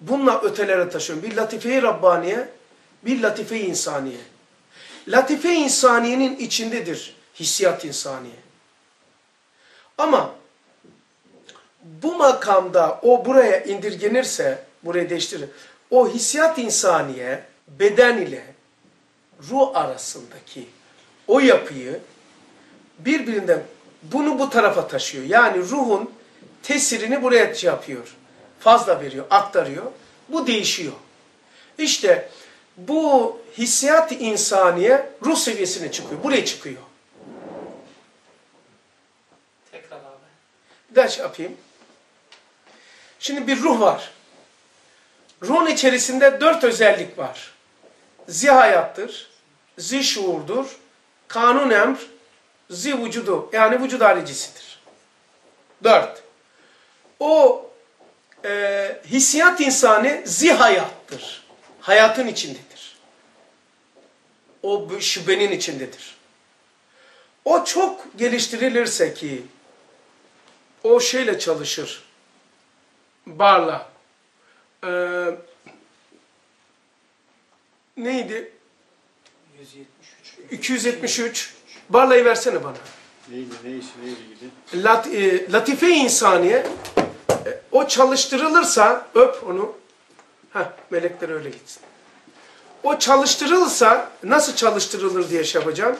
Bununla ötelere taşıyorum. Bir latife-i Rabbaniye, bir latife-i insaniye. Latife-i insaniyenin içindedir hissiyat insaniye. Ama bu makamda o buraya indirgenirse, buraya değiştirir. O hissiyat insaniye beden ile ruh arasındaki o yapıyı birbirinden bunu bu tarafa taşıyor. Yani ruhun tesirini buraya şey yapıyor. Fazla veriyor, aktarıyor. Bu değişiyor. İşte bu hissiyat insaniye ruh seviyesine çıkıyor. Buraya çıkıyor. Tekrar abi. Bir daha şey yapayım. Şimdi bir ruh var. Ruhun içerisinde dört özellik var. Zihayattır, zişuurdur, kanun emr, zi yani vücud haricisidir. Dört. O e, hissiyat insanı zihayattır. Hayatın içindedir. O şübenin içindedir. O çok geliştirilirse ki o şeyle çalışır. Barla. Ee, neydi? 173. 273. Barlayı versene bana. Neydi, ne işi, neyle ilgili? Lat, e, latife insaniye e, o çalıştırılırsa öp onu. Heh, melekler öyle gitsin. O çalıştırılırsa nasıl çalıştırılır diye şey yapacağım.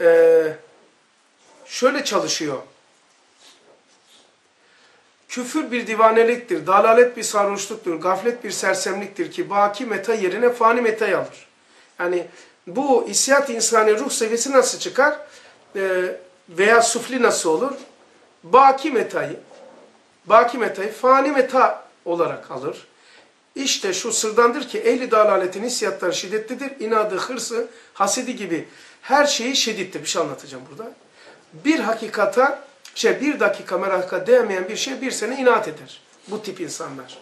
Ee, şöyle çalışıyor. Küfür bir divaneliktir, dalalet bir sarhoşluktur, gaflet bir sersemliktir ki baki meta yerine fani metayı alır. Yani bu hissiyat insani ruh seviyesi nasıl çıkar? Ee, veya sufli nasıl olur? Baki metayı, baki metayı fani meta olarak alır. İşte şu sırdandır ki ehli dalaletin hissiyatları şiddetlidir. İnadı, hırsı, hasedi gibi her şeyi şiddetli. Bir şey anlatacağım burada. Bir hakikata, şey bir dakika meraka değmeyen bir şey bir sene inat eder. Bu tip insanlar.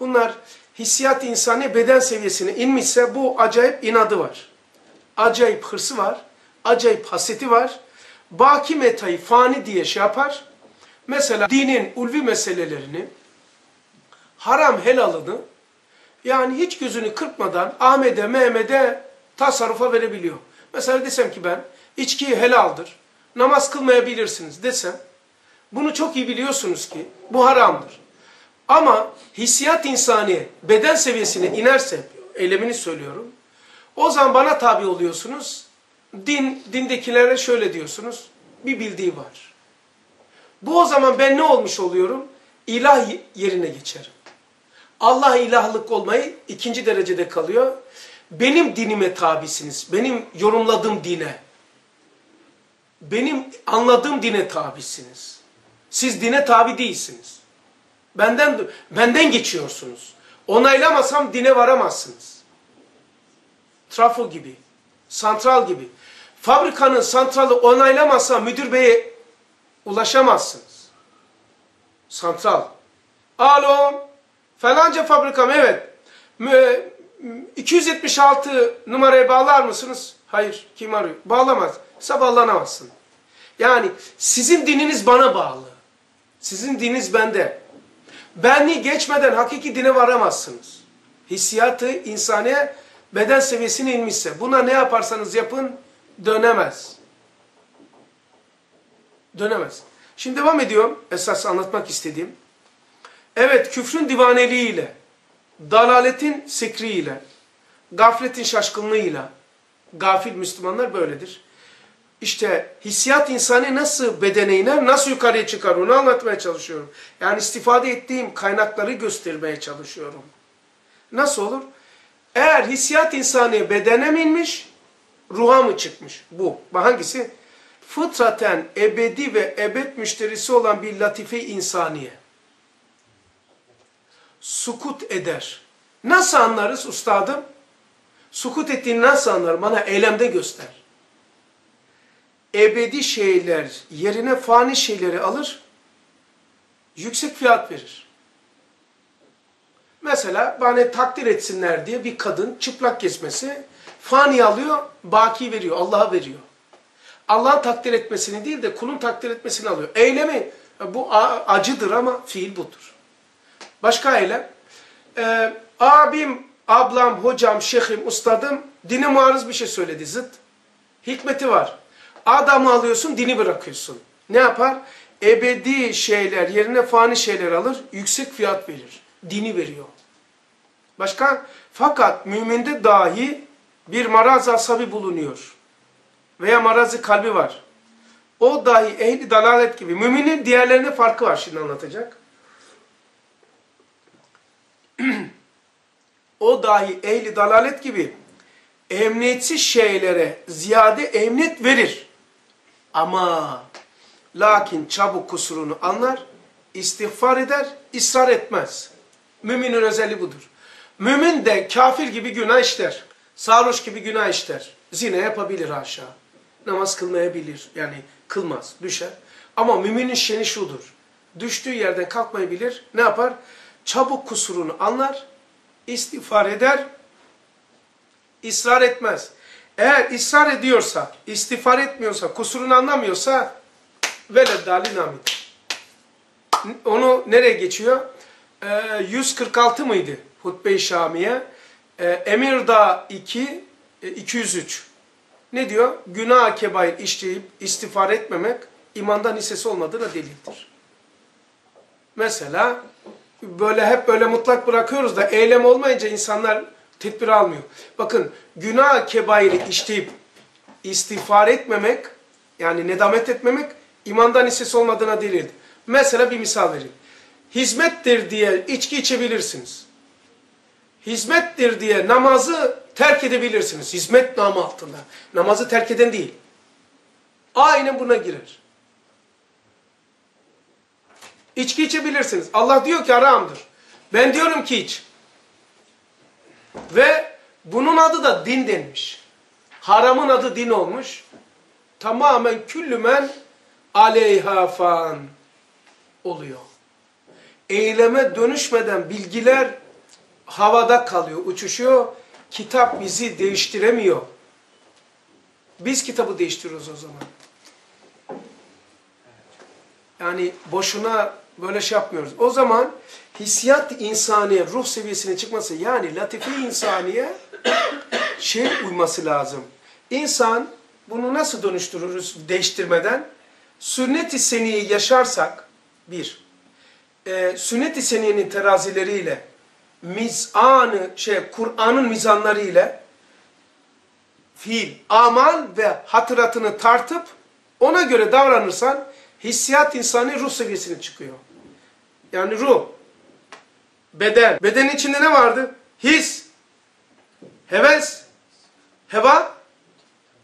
Bunlar hissiyat insani beden seviyesine inmişse bu acayip inadı var. Acayip hırsı var. Acayip haseti var. Baki metayı fani diye şey yapar. mesela dinin ulvi meselelerini, haram helalını yani hiç gözünü kırpmadan Ahmet'e, Mehmet'e tasarrufa verebiliyor. Mesela desem ki ben içki helaldir, namaz kılmayabilirsiniz desem bunu çok iyi biliyorsunuz ki bu haramdır. Ama hissiyat insani beden seviyesine inerse, eylemini söylüyorum, o zaman bana tabi oluyorsunuz. Din, dindekilere şöyle diyorsunuz, bir bildiği var. Bu o zaman ben ne olmuş oluyorum? İlah yerine geçerim. Allah ilahlık olmayı ikinci derecede kalıyor. Benim dinime tabisiniz. Benim yorumladığım dine. Benim anladığım dine tabisiniz. Siz dine tabi değilsiniz. Benden benden geçiyorsunuz. Onaylamasam dine varamazsınız. Trafo gibi, santral gibi. Fabrikanın santralı onaylamasa müdür beye ulaşamazsınız. Santral. Alo, falanca fabrikam evet. 276 numaraya bağlar mısınız? Hayır. Kim arıyor? Bağlamaz. Sabahlanamazsın. Yani sizin dininiz bana bağlı. Sizin dininiz bende. Benliği geçmeden hakiki dine varamazsınız. Hissiyatı insaniye beden seviyesine inmişse buna ne yaparsanız yapın dönemez. Dönemez. Şimdi devam ediyorum esas anlatmak istediğim. Evet küfrün divaneliğiyle, dalaletin sekriyle, gafletin şaşkınlığıyla, gafil Müslümanlar böyledir. İşte hissiyat insanı nasıl bedene iner, nasıl yukarıya çıkar onu anlatmaya çalışıyorum. Yani istifade ettiğim kaynakları göstermeye çalışıyorum. Nasıl olur? Eğer hissiyat insanı bedene mi inmiş, ruha mı çıkmış? Bu. Hangisi? Fıtraten ebedi ve ebed müşterisi olan bir latife insaniye. Sukut eder. Nasıl anlarız ustadım? Sukut ettiğini nasıl anlarım? Bana eylemde göster ebedi şeyler yerine fani şeyleri alır, yüksek fiyat verir. Mesela bana takdir etsinler diye bir kadın çıplak kesmesi fani alıyor, baki veriyor, Allah'a veriyor. Allah'ın takdir etmesini değil de kulun takdir etmesini alıyor. Eylemi bu acıdır ama fiil budur. Başka eylem. Ee, abim, ablam, hocam, şeyhim, ustadım dine muarız bir şey söyledi zıt. Hikmeti var. Adamı alıyorsun, dini bırakıyorsun. Ne yapar? Ebedi şeyler yerine fani şeyler alır, yüksek fiyat verir. Dini veriyor. Başka? Fakat müminde dahi bir maraz asabi bulunuyor. Veya marazı kalbi var. O dahi ehli dalalet gibi. Müminin diğerlerine farkı var şimdi anlatacak. o dahi ehli dalalet gibi emniyetsiz şeylere ziyade emniyet verir. Ama lakin çabuk kusurunu anlar, istiğfar eder, ısrar etmez. Müminin özelliği budur. Mümin de kafir gibi günah işler. Sarhoş gibi günah işler. Zine yapabilir aşağı. Namaz kılmayabilir. Yani kılmaz, düşer. Ama müminin şeni şudur. Düştüğü yerden kalkmayabilir. Ne yapar? Çabuk kusurunu anlar, istiğfar eder, ısrar etmez. Eğer ısrar ediyorsa, istiğfar etmiyorsa, kusurunu anlamıyorsa veled dali namid. Onu nereye geçiyor? Ee, 146 mıydı Hutbe-i Şamiye? Ee, Emirdağ 2, e, 203. Ne diyor? Günah kebair işleyip istiğfar etmemek imandan hissesi olmadığına delildir. Mesela böyle hep böyle mutlak bırakıyoruz da eylem olmayınca insanlar tedbir almıyor. Bakın günah kebairi işleyip istiğfar etmemek yani nedamet etmemek imandan hissesi olmadığına delildir. Mesela bir misal vereyim. Hizmettir diye içki içebilirsiniz. Hizmettir diye namazı terk edebilirsiniz. Hizmet namı altında. Namazı terk eden değil. Aynen buna girer. İçki içebilirsiniz. Allah diyor ki haramdır. Ben diyorum ki iç. Ve bunun adı da din denmiş. Haramın adı din olmuş. Tamamen küllümen aleyha fan oluyor. Eyleme dönüşmeden bilgiler havada kalıyor, uçuşuyor. Kitap bizi değiştiremiyor. Biz kitabı değiştiriyoruz o zaman. Yani boşuna böyle şey yapmıyoruz. O zaman hissiyat insaniye ruh seviyesine çıkması yani latife insaniye şey uyması lazım. İnsan bunu nasıl dönüştürürüz değiştirmeden? Sünnet-i seniyi yaşarsak bir, e, sünnet-i seniyenin terazileriyle mizanı şey Kur'an'ın mizanları ile fiil, amal ve hatıratını tartıp ona göre davranırsan hissiyat insanı ruh seviyesine çıkıyor. Yani ruh, beden. Bedenin içinde ne vardı? His, heves, heva,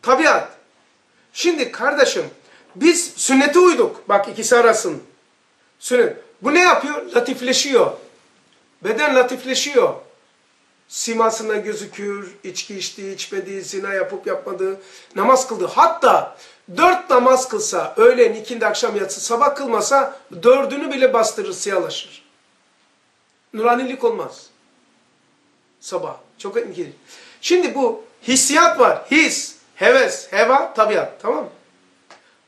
tabiat. Şimdi kardeşim biz sünnete uyduk. Bak ikisi arasın. Sünnet. Bu ne yapıyor? Latifleşiyor. Beden latifleşiyor. Simasına gözükür, içki içtiği, içmediği, zina yapıp yapmadığı, namaz kıldığı. Hatta dört namaz kılsa, öğlen, ikindi, akşam yatsı, sabah kılmasa dördünü bile bastırır, siyahlaşır. Nuranilik olmaz. Sabah. Çok ilginç. Şimdi bu hissiyat var. His, heves, heva, tabiat. Tamam?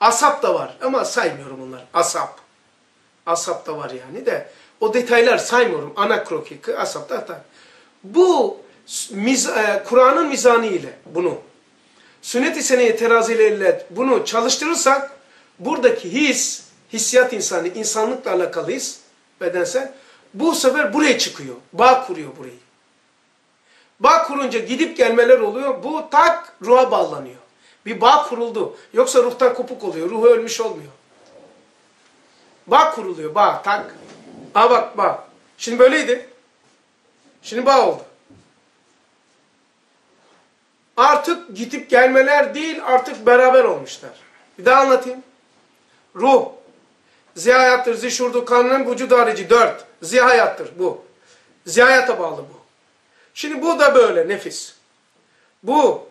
Asap da var ama saymıyorum onları. Asap. Asap da var yani de. O detaylar saymıyorum. Ana krokik, asap da hatta. Bu e, Kur'an'ın mizanı ile bunu, sünnet-i seneye terazileriyle bunu çalıştırırsak, buradaki his, hissiyat insanı, insanlıkla alakalı his, bedensel, bu sefer buraya çıkıyor. Bağ kuruyor burayı. Bağ kurunca gidip gelmeler oluyor. Bu tak ruha bağlanıyor. Bir bağ kuruldu. Yoksa ruhtan kopuk oluyor. Ruhu ölmüş olmuyor. Bağ kuruluyor. Bağ tak. Aa bak bağ. Şimdi böyleydi. Şimdi bağ oldu. Artık gidip gelmeler değil artık beraber olmuşlar. Bir daha anlatayım. Ruh. Zihayattır, zişurdu, kanının vücudu harici. Dört. Zihayattır bu. Zihayata bağlı bu. Şimdi bu da böyle nefis. Bu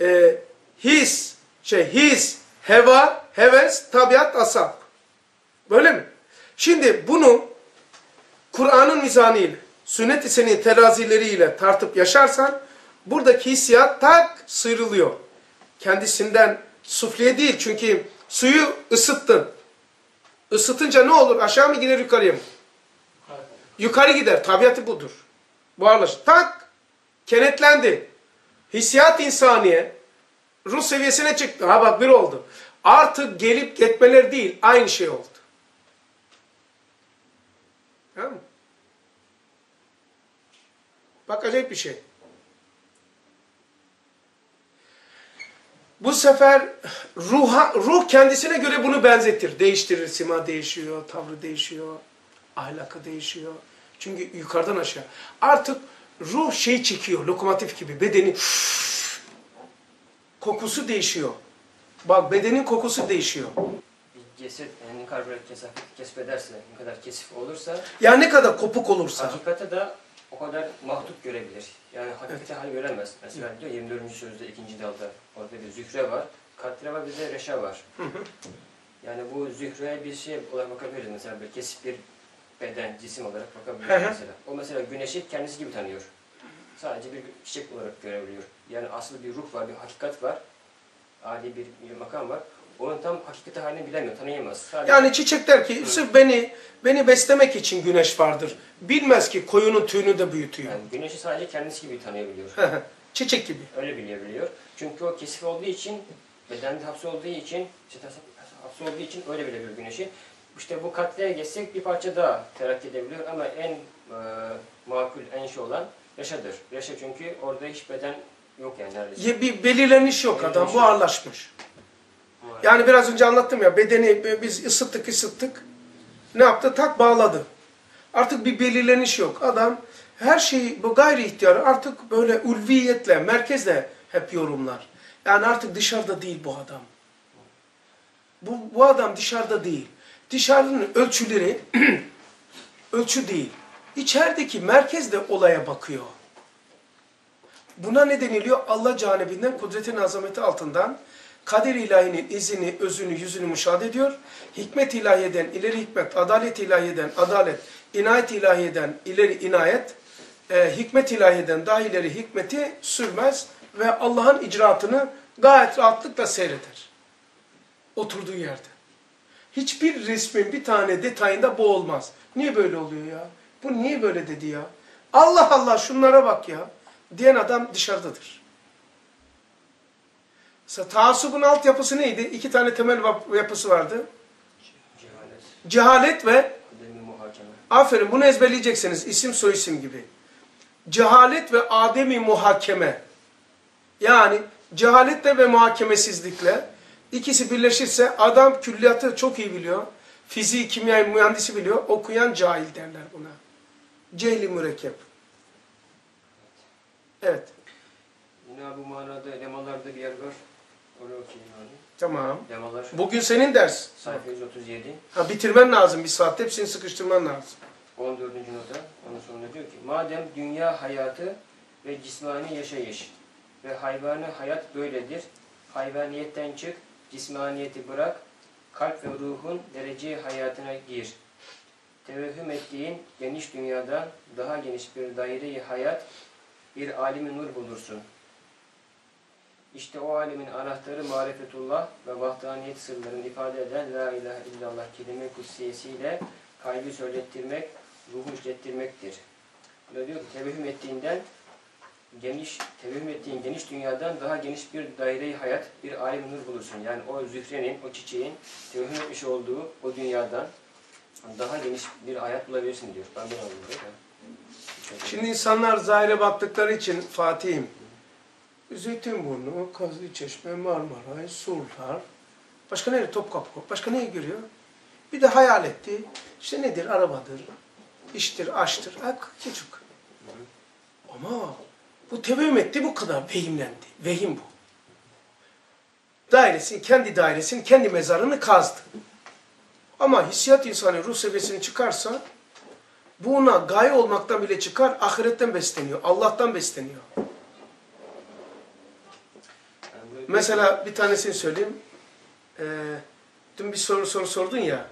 e, his, şey his, heva, heves, tabiat, asap. Böyle mi? Şimdi bunu Kur'an'ın mizanıyla, sünnet-i senin terazileriyle tartıp yaşarsan buradaki hissiyat tak sıyrılıyor. Kendisinden sufliye değil çünkü suyu ısıttın. Isıtınca ne olur? Aşağı mı gider yukarıya mı? Yukarı gider. Tabiatı budur. Buharlaşır. Tak kenetlendi. Hissiyat insaniye ruh seviyesine çıktı. Ha bak bir oldu. Artık gelip gitmeler değil. Aynı şey oldu. Tamam mı? Bak acayip bir şey. Bu sefer ruha, ruh kendisine göre bunu benzetir. Değiştirir. Sima değişiyor, tavrı değişiyor, ahlakı değişiyor. Çünkü yukarıdan aşağı. Artık ruh şey çekiyor, lokomotif gibi. Bedeni kokusu değişiyor. Bak bedenin kokusu değişiyor. Bir ceset yani böyle kesafet kesbederse, ne kadar kesif olursa Yani ne kadar kopuk olursa. hakikate de o kadar mahdut görebilir. Yani hakikati hal göremez. Mesela diyor 24. sözde ikinci dalda orada bir zühre var. Katre var bir de reşa var. Yani bu zühreye bir şey olarak bakabiliriz. Mesela böyle kesif bir beden, cisim olarak bakabiliriz mesela. O mesela güneşi kendisi gibi tanıyor. Sadece bir çiçek olarak görebiliyor. Yani asıl bir ruh var, bir hakikat var. Adi bir, bir makam var. Onun tam hakikati halini bilemiyor, tanıyamaz. Sadece Yani çiçek der ki sırf beni beni beslemek için güneş vardır. Bilmez ki koyunun tüyünü de büyütüyor. yani güneşi sadece kendisi gibi tanıyabiliyor. çiçek gibi. Öyle bilebiliyor. Çünkü o kesif olduğu için, bedende hapsolduğu için, işte hapsolduğu için öyle bilebiliyor güneşi. İşte bu katleye geçsek bir parça daha terakki edebiliyor ama en e, makul, en şey olan yaşadır. Yaşa çünkü orada hiç beden yok yani neredeyse. Ye- Bir belirleniş yok adam Belirleniş yok. Yani biraz önce anlattım ya bedeni biz ısıttık ısıttık. Ne yaptı? Tak bağladı. Artık bir belirleniş yok. Adam her şeyi bu gayri ihtiyarı artık böyle ulviyetle, merkezle hep yorumlar. Yani artık dışarıda değil bu adam. Bu, bu adam dışarıda değil. Dışarının ölçüleri ölçü değil. İçerideki merkezde olaya bakıyor. Buna ne deniliyor? Allah canibinden, kudretin azameti altından kader ilahinin izini, özünü, yüzünü müşahede ediyor. Hikmet ilahiyeden ileri hikmet, adalet ilahiyeden adalet, inayet ilahiyeden ileri inayet, e, hikmet ilahiyeden daha ileri hikmeti sürmez ve Allah'ın icraatını gayet rahatlıkla seyreder. Oturduğu yerde. Hiçbir resmin bir tane detayında bu olmaz. Niye böyle oluyor ya? Bu niye böyle dedi ya? Allah Allah şunlara bak ya. Diyen adam dışarıdadır. Taassubun altyapısı neydi? İki tane temel yapısı vardı. Cehalet, Cehalet ve. Aferin bunu ezberleyeceksiniz. İsim soyisim gibi. Cehalet ve ademi muhakeme. Yani cehaletle ve muhakemesizlikle ikisi birleşirse adam külliyatı çok iyi biliyor. Fiziği, kimyayı, mühendisi biliyor. Okuyan cahil derler buna. Cehli mürekkep. Evet. Yine bu manada lemalarda bir yer var. Oraya okuyayım abi. Tamam. Lemalar Bugün senin ders. sayfa 137. Ha, bitirmen lazım bir saat. Hepsini sıkıştırman lazım. 14. nota. Onun sonunda diyor ki madem dünya hayatı ve cismani yaşayış ve hayvani hayat böyledir. Hayvaniyetten çık, cismaniyeti bırak, kalp ve ruhun derece hayatına gir. Tevehhüm ettiğin geniş dünyadan daha geniş bir daire-i hayat, bir alimi nur bulursun. İşte o alemin anahtarı marifetullah ve vahdaniyet sırlarını ifade eden La ilahe illallah kelime kutsiyesiyle kalbi söylettirmek, ruhu işlettirmektir. Burada diyor ki tevehhüm ettiğinden geniş, tevehhüm ettiğin geniş dünyadan daha geniş bir daire hayat, bir alim nur bulursun. Yani o zührenin, o çiçeğin tevehhüm etmiş olduğu o dünyadan daha geniş bir hayat bulabilirsin diyor. Ben bunu mi? Şimdi insanlar zahire baktıkları için Fatih'im, Zeytinburnu, Kazlıçeşme, Marmaray, Surlar, başka nereye? Topkapı, başka neyi görüyor? Bir de hayal etti. İşte nedir? Arabadır, iştir, aştır, ak, küçük. Ama bu tevehüm etti bu kadar, vehimlendi. Vehim bu. Dairesini, kendi dairesini, kendi mezarını kazdı. Ama hissiyat insanı ruh seviyesini çıkarsa bu ona gaye olmaktan bile çıkar, ahiretten besleniyor, Allah'tan besleniyor. Yani böyle- Mesela bir tanesini söyleyeyim. Ee, dün bir soru soru sordun ya.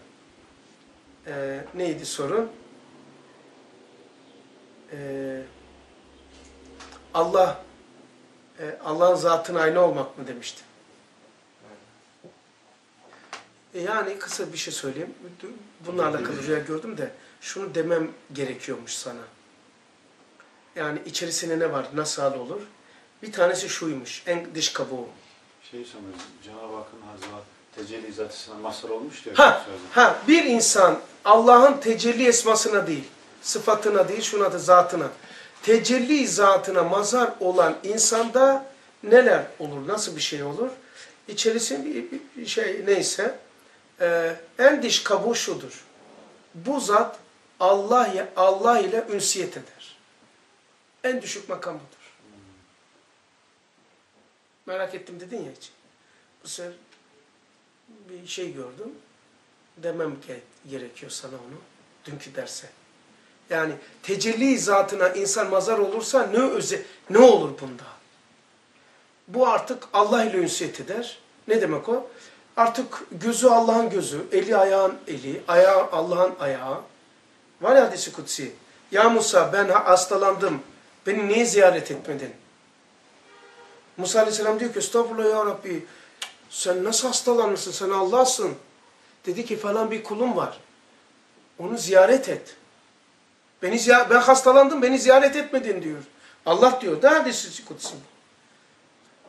Ee, neydi soru? Ee, Allah e, Allah'ın zatına aynı olmak mı demişti. E yani kısa bir şey söyleyeyim. Bununla alakalı rüya gördüm de şunu demem gerekiyormuş sana. Yani içerisine ne var, nasıl hal olur? Bir tanesi şuymuş, en dış kabuğu. Şey sanırım, Cenab-ı Hakk'ın tecelli zatısına mazhar olmuş diyor. Ha, ha bir insan Allah'ın tecelli esmasına değil, sıfatına değil, şuna da zatına. Tecelli zatına mazhar olan insanda neler olur, nasıl bir şey olur? İçerisinde bir, bir- şey neyse, e, en dış kabuğu şudur. Bu zat Allah, Allah ile ünsiyet eder. En düşük makam budur. Merak ettim dedin ya hiç. Bu sefer bir şey gördüm. Demem ge- gerekiyor sana onu. Dünkü derse. Yani tecelli zatına insan mazar olursa ne öze ne olur bunda? Bu artık Allah ile ünsiyet eder. Ne demek o? Artık gözü Allah'ın gözü, eli ayağın eli, ayağı Allah'ın ayağı. Var ya hadisi kutsi. Ya Musa ben ha- hastalandım. Beni niye ziyaret etmedin? Musa Aleyhisselam diyor ki estağfurullah ya Rabbi sen nasıl hastalanmışsın sen Allah'sın. Dedi ki falan bir kulum var. Onu ziyaret et. Beni ziy- ben hastalandım beni ziyaret etmedin diyor. Allah diyor. Da hadisi kutsi.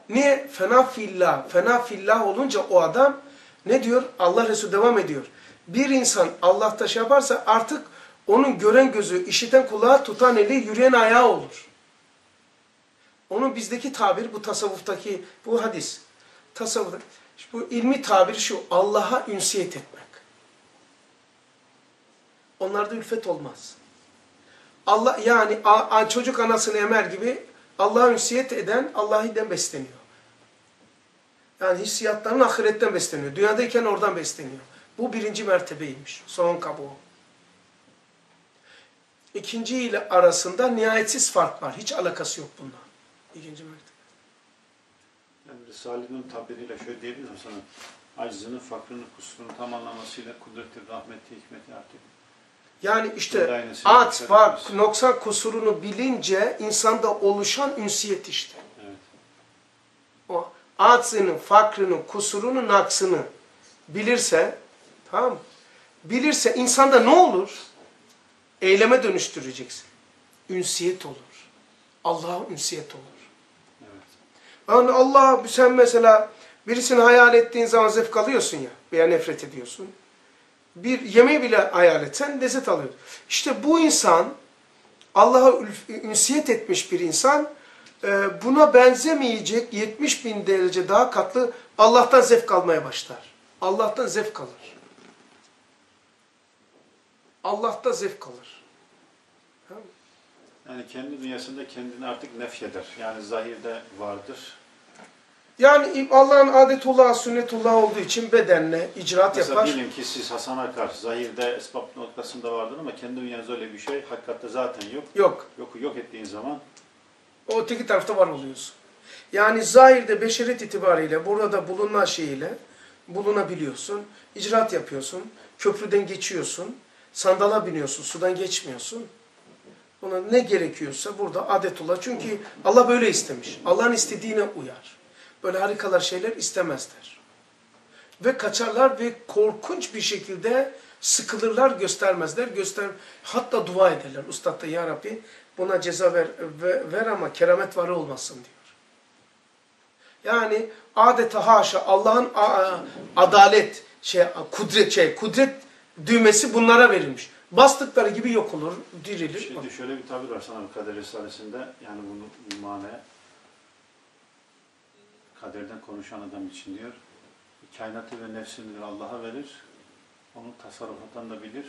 Niye? Fena fillah. Fena fillah olunca o adam ne diyor? Allah Resulü devam ediyor. Bir insan Allah'ta şey yaparsa artık onun gören gözü, işiten kulağı, tutan eli, yürüyen ayağı olur. Onun bizdeki tabir, bu tasavvuftaki, bu hadis. Tasavvuf, bu ilmi tabir şu, Allah'a ünsiyet etmek. Onlarda ülfet olmaz. Allah yani a- a- çocuk anasını emer gibi Allah'a ünsiyet eden Allah'iden besleniyor. Yani hissiyatların ahiretten besleniyor. Dünyadayken oradan besleniyor. Bu birinci mertebeymiş. Son kabuğu. İkinci ile arasında nihayetsiz fark var. Hiç alakası yok bununla. İkinci mertebe. Yani Risale'nin tabiriyle şöyle diyebilirim sana. Acizini, fakrını, kusurunu tam anlamasıyla kudreti, rahmeti, hikmeti artık. Yani işte at, fark, noksan kusurunu bilince insanda oluşan ünsiyet işte. Evet. O aczinin, fakrının, kusurunu, naksını bilirse Tamam mı? Bilirse insanda ne olur? Eyleme dönüştüreceksin. Ünsiyet olur. Allah'a ünsiyet olur. Yani Allah sen mesela birisini hayal ettiğin zaman zevk alıyorsun ya veya nefret ediyorsun. Bir yemeği bile hayal etsen lezzet alıyorsun. İşte bu insan Allah'a ünsiyet etmiş bir insan e, buna benzemeyecek 70 bin derece daha katlı Allah'tan zevk almaya başlar. Allah'tan zevk alır. Allah'ta zevk alır. Yani kendi dünyasında kendini artık nefyeder. Yani zahirde vardır. Yani Allah'ın adetullah, sünnetullah olduğu için bedenle icraat Mesela yapar. diyelim ki siz Hasan Akar zahirde esbab noktasında vardır ama kendi dünyanızda öyle bir şey hakikatte zaten yok. Yok. Yok yok ettiğin zaman O öteki tarafta var oluyorsun. Yani zahirde beşeret itibariyle burada bulunan şeyiyle bulunabiliyorsun. icraat yapıyorsun. Köprüden geçiyorsun. Sandala biniyorsun. Sudan geçmiyorsun. Ona ne gerekiyorsa burada adetullah. Çünkü Allah böyle istemiş. Allah'ın istediğine uyar. Böyle harikalar şeyler istemezler. Ve kaçarlar ve korkunç bir şekilde sıkılırlar, göstermezler. Göster hatta dua ederler. Ustad da ya Rabbi buna ceza ver, ve- ver ama keramet varı olmasın diyor. Yani adeta haşa Allah'ın adalet, şey, kudret, şey, kudret düğmesi bunlara verilmiş. Bastıkları gibi yok olur, dirilir. Şimdi şöyle bir tabir var sana bir Kader Risalesi'nde yani bunu imane kaderden konuşan adam için diyor. Kainatı ve nefsini diyor Allah'a verir. Onun tasarrufattan da bilir.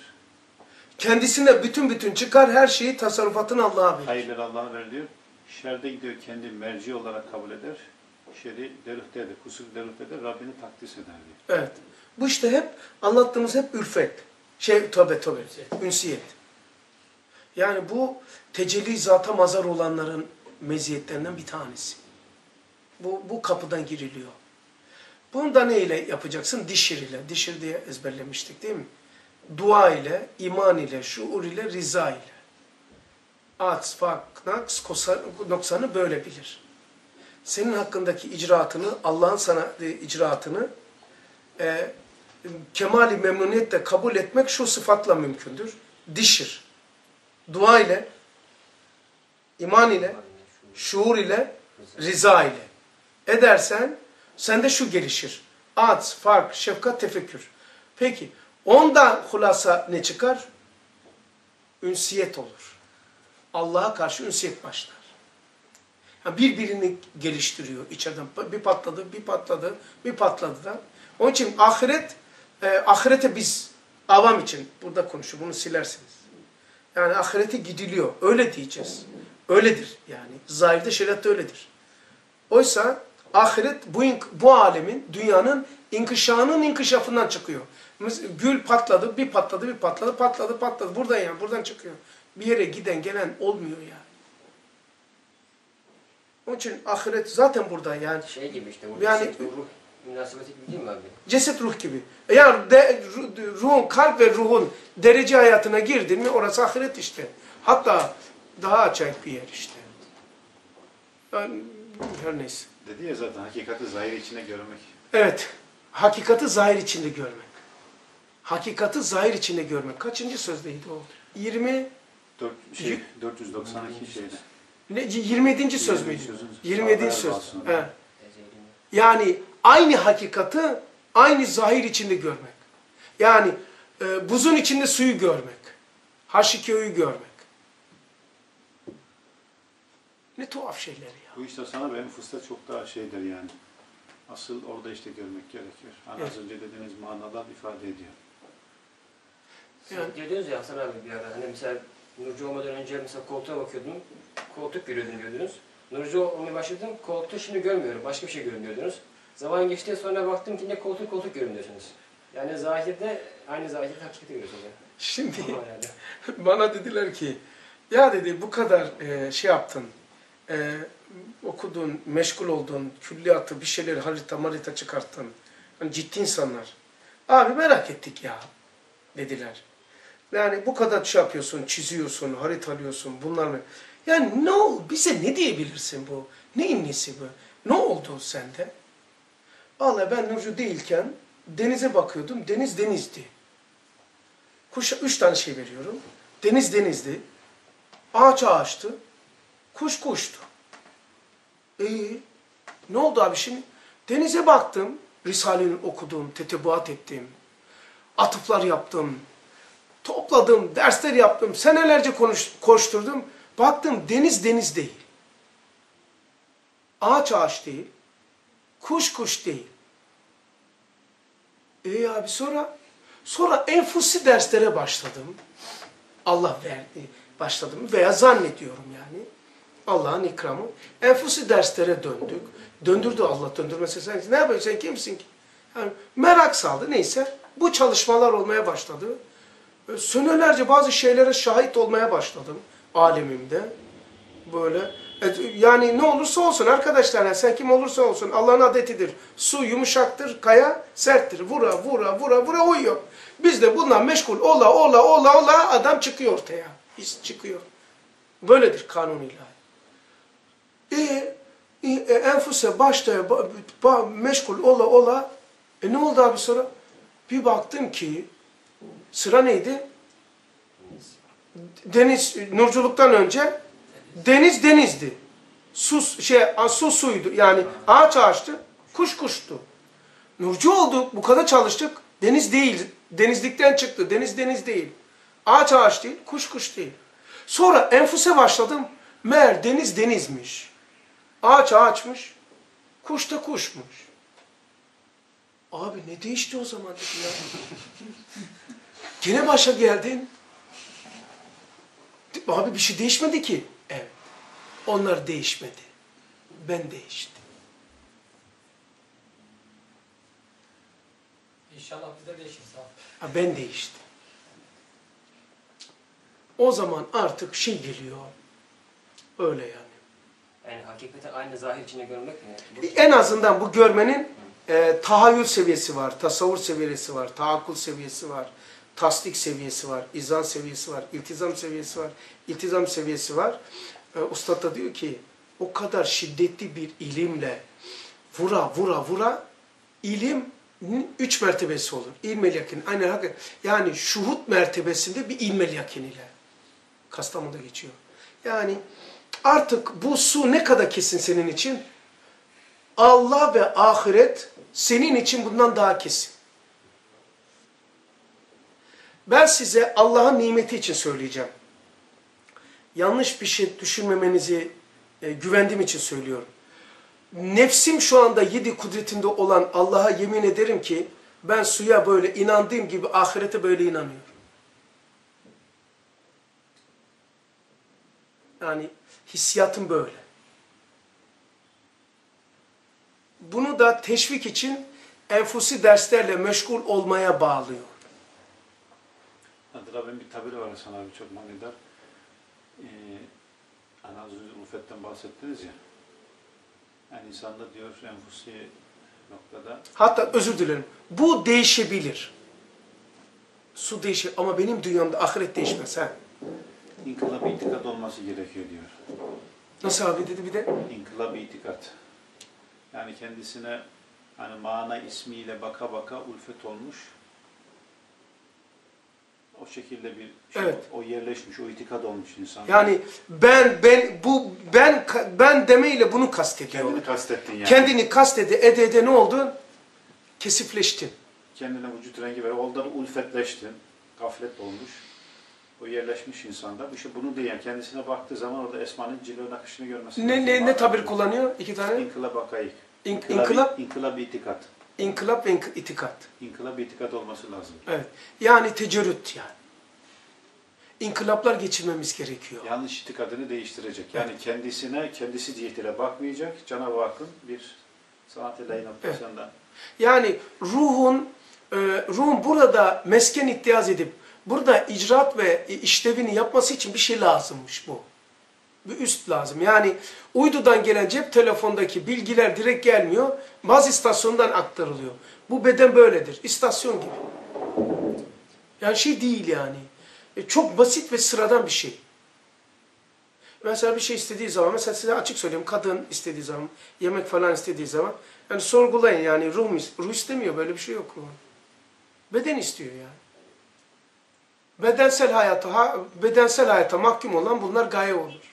Kendisine bütün bütün çıkar her şeyi tasarrufatını Allah'a verir. Hayırları Allah'a verir diyor. Şerde gidiyor kendi merci olarak kabul eder. Şeri derühte eder, kusur derühte eder, Rabbini takdis eder diyor. Evet. Bu işte hep anlattığımız hep ülfet. Şey tövbe tövbe. Ünsiyet. Yani bu tecelli zata mazar olanların meziyetlerinden bir tanesi. Bu, bu kapıdan giriliyor. Bunu da ne ile yapacaksın? Dişir ile. Dişir diye ezberlemiştik değil mi? Dua ile, iman ile, şuur ile, rıza ile. Ats, fak, naks, noksanı böyle bilir. Senin hakkındaki icraatını, Allah'ın sana e, icraatını e, kemali memnuniyetle kabul etmek şu sıfatla mümkündür. Dişir. Dua ile, iman ile, şuur ile, rıza ile. Edersen sende şu gelişir. Ats, fark, şefkat, tefekkür. Peki ondan hulasa ne çıkar? Ünsiyet olur. Allah'a karşı ünsiyet başlar. Ha, birbirini geliştiriyor içeriden. Bir patladı, bir patladı, bir patladı da. Onun için ahiret, e, ahirete biz avam için burada konuşuyor, bunu silersiniz. Yani ahirete gidiliyor, öyle diyeceğiz. Öyledir yani. Zahirde şeriatta öyledir. Oysa ahiret bu, bu alemin, dünyanın inkışanın inkışafından çıkıyor. Gül patladı, bir patladı, bir patladı, patladı, patladı. Buradan yani, buradan çıkıyor. Bir yere giden, gelen olmuyor yani. Onun için ahiret zaten burada yani. Şey gibi işte Yani- ruh münasebeti gibi değil mi abi? Ceset ruh gibi. Yani de, ru- ruhun, kalp ve ruhun derece hayatına girdin mi orası ahiret işte. Hatta daha acayip bir yer işte. Yani her neyse. Dedi ya zaten hakikati zahir içine görmek. Evet. Hakikati zahir içinde görmek. Hakikati zahir içinde görmek. Kaçıncı sözdeydi o? 20 Dört, şey, 492 şeyde. ne 27. söz müydü? sözün 27. sağ söz. He. Yani aynı hakikati aynı zahir içinde görmek. Yani e, buzun içinde suyu görmek. H2O'yu görmek. Ne tuhaf şeyler ya. Bu işte sana benim fıstık çok daha şeydir yani. Asıl orada işte görmek gerekiyor. Hani az önce dediğiniz manalar ifade ediyor. Siz Yani- diyordunuz ya Hasan abi bir ara hani mesela Nurcu olmadan önce mesela koltuğa bakıyordum. Koltuk görüyordum diyordunuz. Nurcu olmaya başladım. Koltuğu şimdi görmüyorum. Başka bir şey görüyorum diyordunuz. Zaman geçti sonra baktım ki ne koltuk koltuk görüyorum diyorsunuz. Yani zahirde aynı zahirde hakikati görüyorsunuz yani. Şimdi yani. bana dediler ki ya dedi bu kadar e, şey yaptın e, okudun, meşgul oldun, külliyatı bir şeyleri harita marita çıkarttın. Hani ciddi insanlar. Abi merak ettik ya dediler. Yani bu kadar şey yapıyorsun, çiziyorsun, haritalıyorsun bunlar mı? Yani ne ol, bize ne diyebilirsin bu? Neyin nesi bu? Ne oldu sende? Vallahi ben Nurcu değilken denize bakıyordum. Deniz denizdi. Kuşa üç tane şey veriyorum. Deniz denizdi. Ağaç ağaçtı. Kuş kuştu. İyi. Ne oldu abi şimdi? Denize baktım. Risale'nin okudum, tetebuat ettim. Atıflar yaptım. Topladım, dersler yaptım. Senelerce konuş, koşturdum. Baktım deniz deniz değil. Ağaç ağaç değil. Kuş kuş değil. İyi abi sonra sonra enfusi derslere başladım. Allah verdi başladım veya zannediyorum yani. Allah'ın ikramı. Enfusi derslere döndük. Döndürdü Allah döndürmese sen ne yapıyorsun sen kimsin ki? Yani merak saldı neyse. Bu çalışmalar olmaya başladı. E, Senelerce bazı şeylere şahit olmaya başladım alemimde. Böyle yani ne olursa olsun arkadaşlar yani sen kim olursa olsun Allah'ın adetidir. Su yumuşaktır, kaya serttir. Vura vura vura vura uyuyor. Biz de bundan meşgul ola ola ola ola adam çıkıyor ortaya. İş çıkıyor. Böyledir kanun ilahi. E, e, e, enfuse başta ba, ba, meşgul ola ola e ne oldu abi sonra? Bir baktım ki sıra neydi? Deniz nurculuktan önce deniz denizdi. Su şey su suydu. Yani ağaç ağaçtı, kuş kuştu. Nurcu olduk, bu kadar çalıştık. Deniz değil. Denizlikten çıktı. Deniz deniz değil. Ağaç ağaç değil, kuş kuş değil. Sonra enfuse başladım. Meğer deniz denizmiş. Ağaç ağaçmış. Kuş da kuşmuş. Abi ne değişti o zaman dedim ya. Gene başa geldin. Abi bir şey değişmedi ki. Onlar değişmedi. Ben değiştim. İnşallah biz de değişiriz abi. Ha, ben değiştim. O zaman artık şey geliyor. Öyle yani. Yani hakikati aynı zahir içinde görmek mi? Bu- En azından bu görmenin e, tahayyül seviyesi var, tasavvur seviyesi var, taakkul seviyesi var, tasdik seviyesi var, izan seviyesi var, iltizam seviyesi var, iltizam seviyesi var. E, da diyor ki o kadar şiddetli bir ilimle vura vura vura ilimin üç mertebesi olur. İlmel yakin. Aynen hakikaten. Yani şuhut mertebesinde bir ilmel yakin ile. Kastamonu'da geçiyor. Yani artık bu su ne kadar kesin senin için? Allah ve ahiret senin için bundan daha kesin. Ben size Allah'ın nimeti için söyleyeceğim. Yanlış bir şey düşünmemenizi e, güvendiğim için söylüyorum. Nefsim şu anda yedi kudretinde olan Allah'a yemin ederim ki ben suya böyle inandığım gibi ahirete böyle inanıyorum. Yani hissiyatım böyle. Bunu da teşvik için enfusi derslerle meşgul olmaya bağlıyor. Nadir abinin bir tabiri var Hasan abi çok manidar. Ee, hani az önce ulfetten bahsettiniz ya. Yani insanda diyor enfusi noktada Hatta özür dilerim. Bu değişebilir. Su değişir ama benim dünyamda ahiret değişmez. Ha? inkılap itikat olması gerekiyor diyor. Nasıl abi dedi bir de? İnkılap itikat. Yani kendisine hani mana ismiyle baka baka ulfet olmuş. O şekilde bir şey, Evet. o yerleşmiş, o itikat olmuş insan. Yani ben ben bu ben ben demeyle bunu kastediyor. kendini kastettin yani. Kendini kastede ede ede ne oldu? Kesifleştin. kendine vücut rengi ver. Oldan ulfetleştin. Gaflet olmuş. O yerleşmiş insanda. İşte bunu diyen kendisine baktığı zaman orada Esma'nın cilve nakışını görmesi. Ne ne ne tabir kullanıyor? İki tane. İnkılap akayık. İn, inkılap, İnkılap itikat. İnkılap ve itikat. İnkılap itikat olması lazım. Evet. Yani tecerrüt yani. İnkılaplar geçirmemiz gerekiyor. Yanlış itikadını değiştirecek. Yani kendisine, kendisi cihetiyle bakmayacak. Cenab-ı Hakk'ın bir sanat-ı ilahi noktasından. Yani ruhun e, ruhun burada mesken ittiyaz edip burada icraat ve işlevini yapması için bir şey lazımmış bu. Bir üst lazım. Yani uydudan gelen cep telefondaki bilgiler direkt gelmiyor. Baz istasyonundan aktarılıyor. Bu beden böyledir. İstasyon gibi. Yani şey değil yani. E, çok basit ve sıradan bir şey. Mesela bir şey istediği zaman, mesela size açık söyleyeyim, kadın istediği zaman, yemek falan istediği zaman, yani sorgulayın yani ruh, ruh istemiyor, böyle bir şey yok. Beden istiyor yani. Bedensel hayata, ha, bedensel hayata mahkum olan bunlar gaye olur.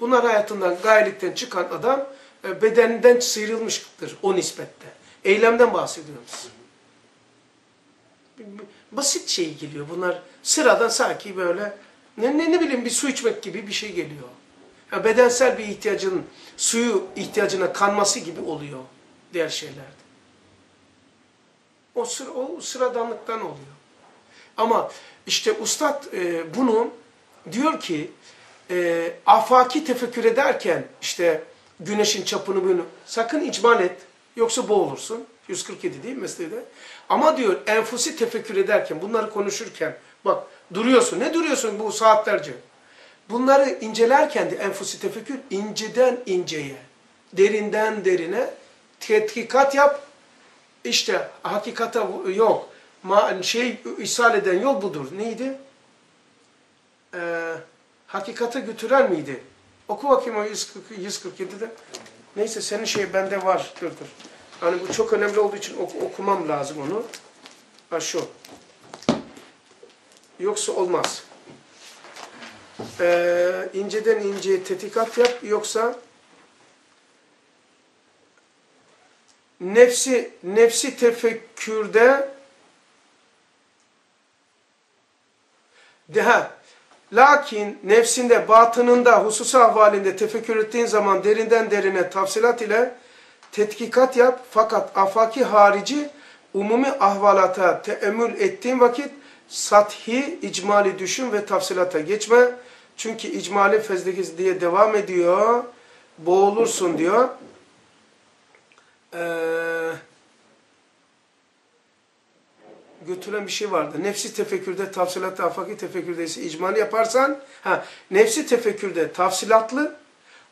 Bunlar hayatından, gayelikten çıkan adam e, bedeninden sıyrılmıştır o nispette. Eylemden bahsediyoruz. Basit şey geliyor bunlar. Sıradan sanki böyle ne, ne, ne bileyim bir su içmek gibi bir şey geliyor. Yani bedensel bir ihtiyacın suyu ihtiyacına kanması gibi oluyor diğer şeylerde. O, sıra, o sıradanlıktan oluyor. Ama işte ustad e, bunu diyor ki e, afaki tefekkür ederken işte güneşin çapını bunu sakın icmal et yoksa boğulursun. 147 değil mi meslede? Ama diyor enfusi tefekkür ederken bunları konuşurken bak duruyorsun. Ne duruyorsun bu saatlerce? Bunları incelerken de enfusi tefekkür inceden inceye, derinden derine tetkikat yap. İşte hakikata yok. Ma şey ishal eden yol budur. Neydi? Ee, hakikate götüren miydi? Oku bakayım o 140, 147'de. Neyse senin şey bende var. Dur dur. Hani bu çok önemli olduğu için oku, okumam lazım onu. Ha şu. Yoksa olmaz. Ee, inceden inceye tetikat yap. Yoksa nefsi nefsi tefekkürde deha lakin nefsinde batınında hususi ahvalinde tefekkür ettiğin zaman derinden derine tafsilat ile tetkikat yap fakat afaki harici umumi ahvalata teemmül ettiğin vakit sathi icmali düşün ve tafsilata geçme. Çünkü icmali fezleki diye devam ediyor. Boğulursun diyor. Ee, götüren bir şey vardı. Nefsi tefekkürde, tafsilatlı afaki tefekkürde ise icmali yaparsan, ha, nefsi tefekkürde tafsilatlı,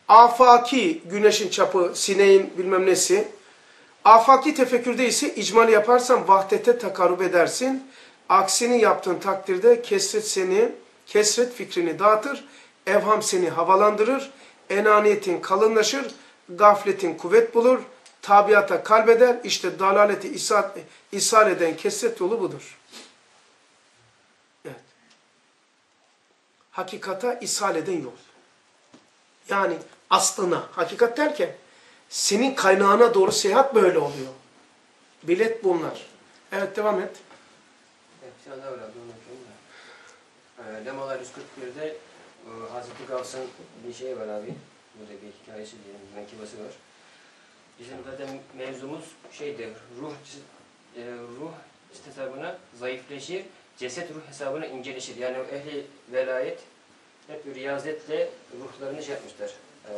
afaki güneşin çapı, sineğin bilmem nesi, afaki tefekkürde ise icmali yaparsan vahdete takarrub edersin. Aksini yaptığın takdirde kesret seni, kesret fikrini dağıtır, evham seni havalandırır, enaniyetin kalınlaşır, gafletin kuvvet bulur, tabiata kalbeder. İşte dalaleti ishal, ishal eden kesret yolu budur. Evet. Hakikata ishal eden yol. Yani aslına, hakikat derken senin kaynağına doğru seyahat böyle oluyor. Bilet bunlar. Evet devam et. Abi, onu okuyayım da. Ee, Lemalar 141'de e, Hazreti Gavs'ın bir şey var abi. Burada bir hikayesi diyelim, menkıbası var. Bizim zaten mevzumuz şeydi, ruh e, ruh hesabına zayıfleşir, ceset ruh hesabına inceleşir. Yani ehli velayet hep riyazetle ruhlarını şey yapmışlar, e,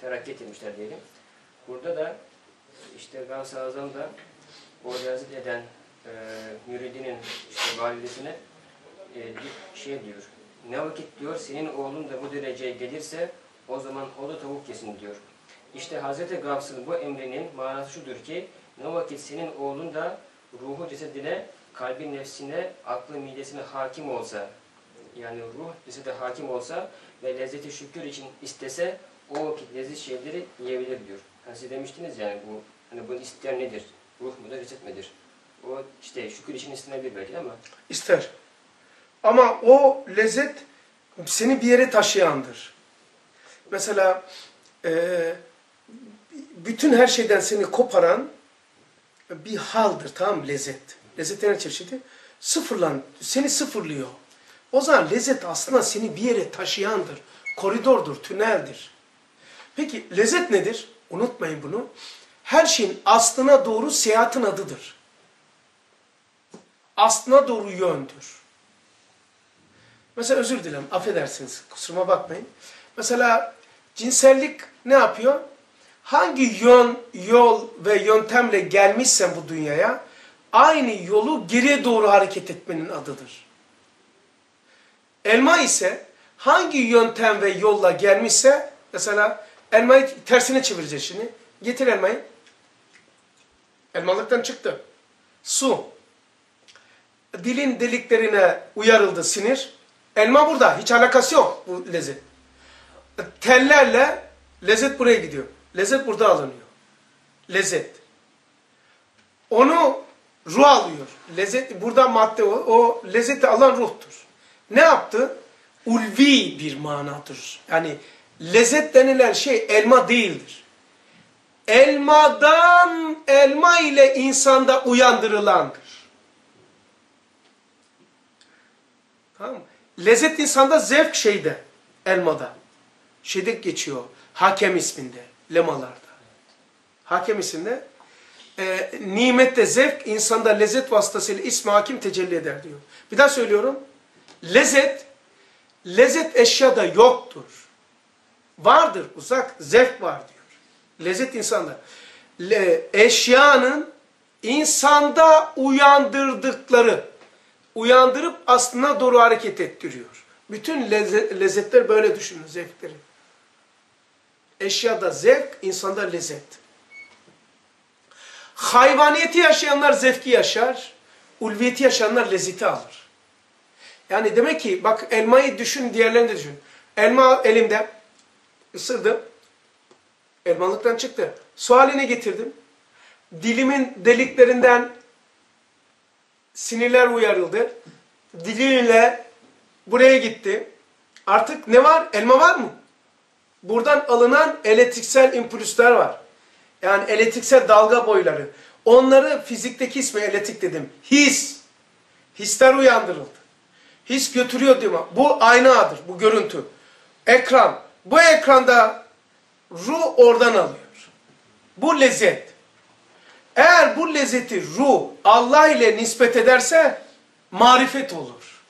terakki etmişler diyelim. Burada da işte Gavs-ı da o riyazet eden e, müridinin işte validesine e, bir şey diyor. Ne vakit diyor senin oğlun da bu dereceye gelirse o zaman o da tavuk yesin diyor. İşte Hazreti Gavs'ın bu emrinin manası şudur ki ne vakit senin oğlun da ruhu cesedine, kalbin nefsine, aklı midesine hakim olsa yani ruh cesede hakim olsa ve lezzeti şükür için istese o vakit leziz şeyleri yiyebilir diyor. Hani siz demiştiniz yani bu hani bunu isteyen nedir? Ruh mudur, ceset midir? O işte şükür için istenebilir belki ama İster. Ama o lezzet seni bir yere taşıyandır. Mesela e, bütün her şeyden seni koparan bir haldır tamam mı? Lezzet. Lezzetin her çeşidi. Sıfırlan, seni sıfırlıyor. O zaman lezzet aslında seni bir yere taşıyandır. Koridordur, tüneldir. Peki lezzet nedir? Unutmayın bunu. Her şeyin aslına doğru seyahatin adıdır. Aslına doğru yöndür. Mesela özür dilerim, affedersiniz, kusuruma bakmayın. Mesela cinsellik ne yapıyor? Hangi yön, yol ve yöntemle gelmişsen bu dünyaya, aynı yolu geriye doğru hareket etmenin adıdır. Elma ise hangi yöntem ve yolla gelmişse, mesela elmayı tersine çevireceğiz şimdi. Getir elmayı. Elmalıktan çıktı. Su. Dilin deliklerine uyarıldı sinir. Elma burada. Hiç alakası yok bu lezzet. tellerle lezzet buraya gidiyor. Lezzet burada alınıyor. Lezzet. Onu ruh alıyor. Lezzet burada madde o, o lezzeti alan ruhtur. Ne yaptı? Ulvi bir manadır. Yani lezzet denilen şey elma değildir. Elmadan elma ile insanda uyandırılandır. Tamam? Lezzet insanda zevk şeyde, elmada. Şeyde geçiyor, hakem isminde, lemalarda. Hakem isminde. E, nimette zevk insanda lezzet vasıtasıyla ismi hakim tecelli eder diyor. Bir daha söylüyorum. Lezzet, lezzet eşyada yoktur. Vardır, uzak, zevk var diyor. Lezzet insanda. Le, eşyanın insanda uyandırdıkları, uyandırıp aslına doğru hareket ettiriyor. Bütün lezzet, lezzetler böyle düşünün, zevkleri. Eşyada zevk, insanda lezzet. Hayvaniyeti yaşayanlar zevki yaşar, ulviyeti yaşayanlar lezzeti alır. Yani demek ki bak elmayı düşün, diğerlerini de düşün. Elma elimde, ısırdım, elmalıktan çıktı. Su haline getirdim. Dilimin deliklerinden sinirler uyarıldı. Diliyle buraya gitti. Artık ne var? Elma var mı? Buradan alınan elektriksel impulsler var. Yani elektriksel dalga boyları. Onları fizikteki ismi elektrik dedim. His. Hisler uyandırıldı. His götürüyor mi? Bu aynadır, bu görüntü. Ekran. Bu ekranda ruh oradan alıyor. Bu lezzet. Eğer bu lezzeti ruh Allah ile nispet ederse marifet olur.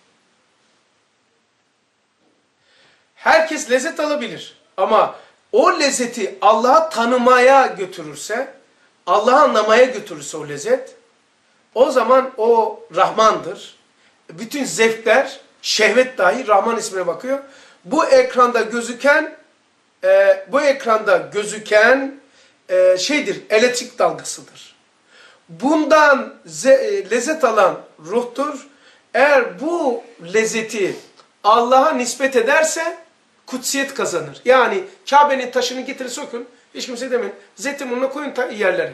Herkes lezzet alabilir. Ama o lezzeti Allah'a tanımaya götürürse, Allah'ı anlamaya götürürse o lezzet, o zaman o Rahman'dır. Bütün zevkler, şehvet dahi Rahman ismine bakıyor. Bu ekranda gözüken, e, bu ekranda gözüken e, şeydir, elektrik dalgasıdır. Bundan e, lezzet alan ruhtur. Eğer bu lezzeti Allah'a nispet ederse kutsiyet kazanır. Yani Kabe'nin taşını getirin sökün. Hiç kimse demeyin. Zeytinburnu'na koyun yerleri.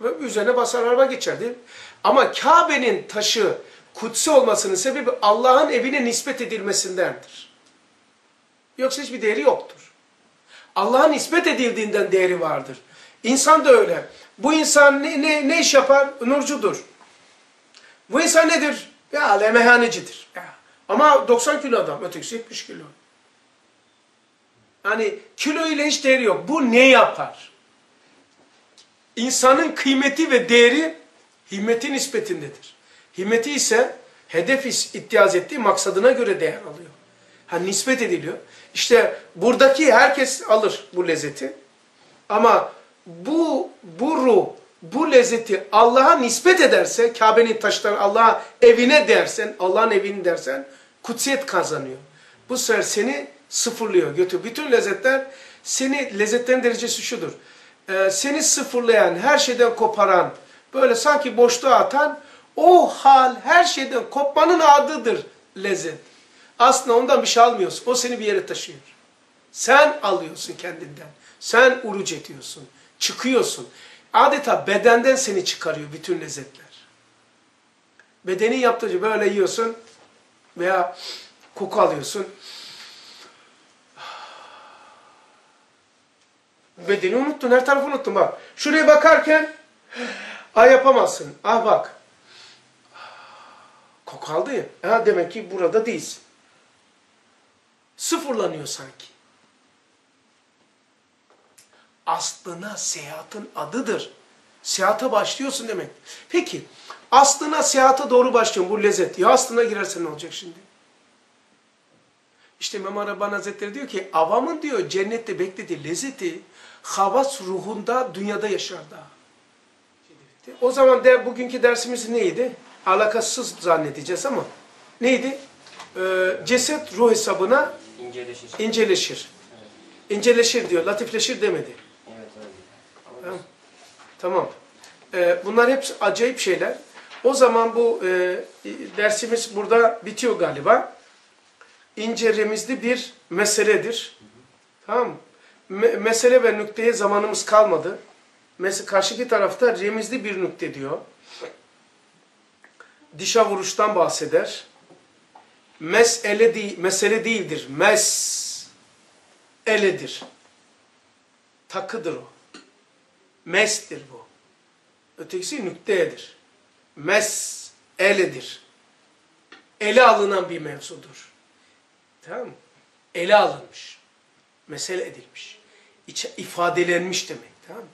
Ve üzerine basar araba geçer değil? Ama Kabe'nin taşı kutsi olmasının sebebi Allah'ın evine nispet edilmesindendir. Yoksa hiçbir değeri yoktur. Allah'a nispet edildiğinden değeri vardır. İnsan da öyle. Bu insan ne, ne, ne iş yapar? Nurcudur. Bu insan nedir? Ya meyhanecidir. Ya. Ama 90 kilo adam, ötekisi 70 kilo. Yani kilo ile hiç değeri yok. Bu ne yapar? İnsanın kıymeti ve değeri himmeti nispetindedir. Himmeti ise hedef ittiyaz ettiği maksadına göre değer alıyor. Ha nispet ediliyor. İşte buradaki herkes alır bu lezzeti. Ama bu, bu ruh, bu lezzeti Allah'a nispet ederse, Kabe'nin taşları Allah'a evine dersen, Allah'ın evini dersen, kutsiyet kazanıyor. Bu sefer seni sıfırlıyor, götürüyor. Bütün lezzetler, seni, lezzetlerin derecesi şudur. Ee, seni sıfırlayan, her şeyden koparan, böyle sanki boşluğa atan, o hal her şeyden kopmanın adıdır lezzet. Aslında ondan bir şey almıyorsun. O seni bir yere taşıyor. Sen alıyorsun kendinden. Sen uruc ediyorsun. Çıkıyorsun. Adeta bedenden seni çıkarıyor bütün lezzetler. Bedenin yaptığı böyle yiyorsun veya koku alıyorsun. Bedeni unuttun, her tarafı unuttun bak. Şuraya bakarken ah yapamazsın. Ah bak. Koku aldı ya. Ha, demek ki burada değilsin. Sıfırlanıyor sanki. Aslına seyahatın adıdır. Seyahate başlıyorsun demek. Peki, aslına seyahate doğru başlıyorum bu lezzet. Ya aslına girersen ne olacak şimdi? İşte İmam Rabbani Hazretleri diyor ki, avamın diyor cennette beklediği lezzeti havas ruhunda dünyada yaşar daha. O zaman de, bugünkü dersimiz neydi? Alakasız zannedeceğiz ama neydi? Ee, ceset ruh hesabına İnceleşir. inceleşir. İnceleşir diyor, latifleşir demedi. Evet öyle. Tamam. Tamam. Ee, bunlar hep acayip şeyler. O zaman bu e, dersimiz burada bitiyor galiba. İnce remizli bir meseledir. Tamam? Me- mesele ve nükteye zamanımız kalmadı. Mes karşıki tarafta remizli bir nükte diyor. Dişa vuruştan bahseder. Mesele, değil, mesele değildir. Mes eledir. Takıdır o. Mestir bu. Ötekisi nükteyedir. Mes eledir. Ele alınan bir mevzudur. Tamam? Ele alınmış. Mesele edilmiş. İçe, ifadelenmiş demek. Tamam?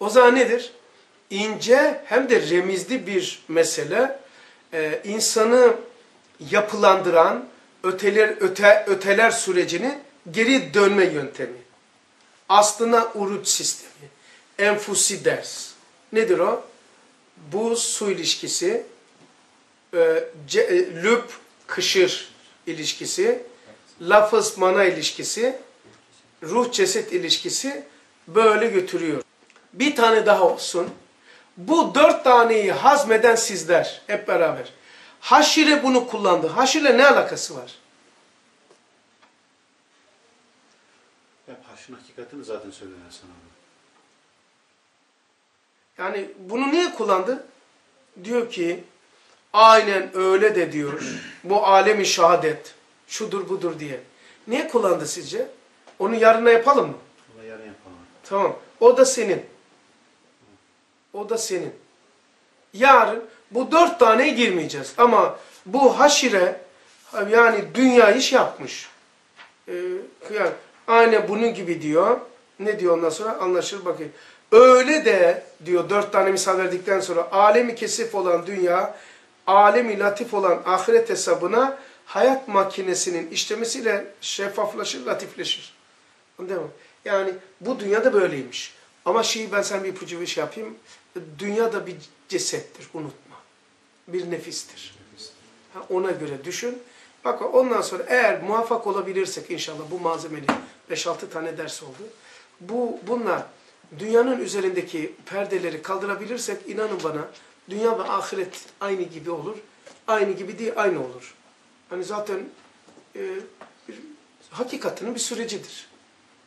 O zaman nedir? İnce hem de remizli bir mesele e, insanı yapılandıran öteler öte, öteler sürecini geri dönme yöntemi. Aslına uruç sistemi. Enfusi ders. Nedir o? Bu su ilişkisi, e, ce, e, lüp kışır ilişkisi, lafız mana ilişkisi, ruh ceset ilişkisi böyle götürüyor. Bir tane daha olsun. Bu dört taneyi hazmeden sizler hep beraber. Haşire bunu kullandı. Haşire ne alakası var? Hep haşın hakikatini zaten söylüyor sana. Yani bunu niye kullandı? Diyor ki aynen öyle de diyor. Bu alemi şehadet. Şudur budur diye. Niye kullandı sizce? Onu yarına yapalım mı? Ama yarın yapalım. Tamam. O da senin. O da senin. Yarın bu dört taneye girmeyeceğiz. Ama bu haşire yani dünya iş yapmış. Ee, yani aynen bunun gibi diyor. Ne diyor ondan sonra? Anlaşılır bakayım. Öyle de diyor dört tane misal verdikten sonra alemi kesif olan dünya, alemi latif olan ahiret hesabına hayat makinesinin işlemesiyle şeffaflaşır, latifleşir. Değil mi? Yani bu dünyada böyleymiş. Ama şeyi ben sana bir ipucu bir şey yapayım. Dünya da bir cesettir, unutma. Bir nefistir. Ha, ona göre düşün. Bak ondan sonra eğer muvaffak olabilirsek inşallah bu malzemeli 5-6 tane ders oldu. Bu bunlar dünyanın üzerindeki perdeleri kaldırabilirsek inanın bana dünya ve ahiret aynı gibi olur. Aynı gibi değil, aynı olur. Hani zaten e, bir, hakikatinin bir sürecidir.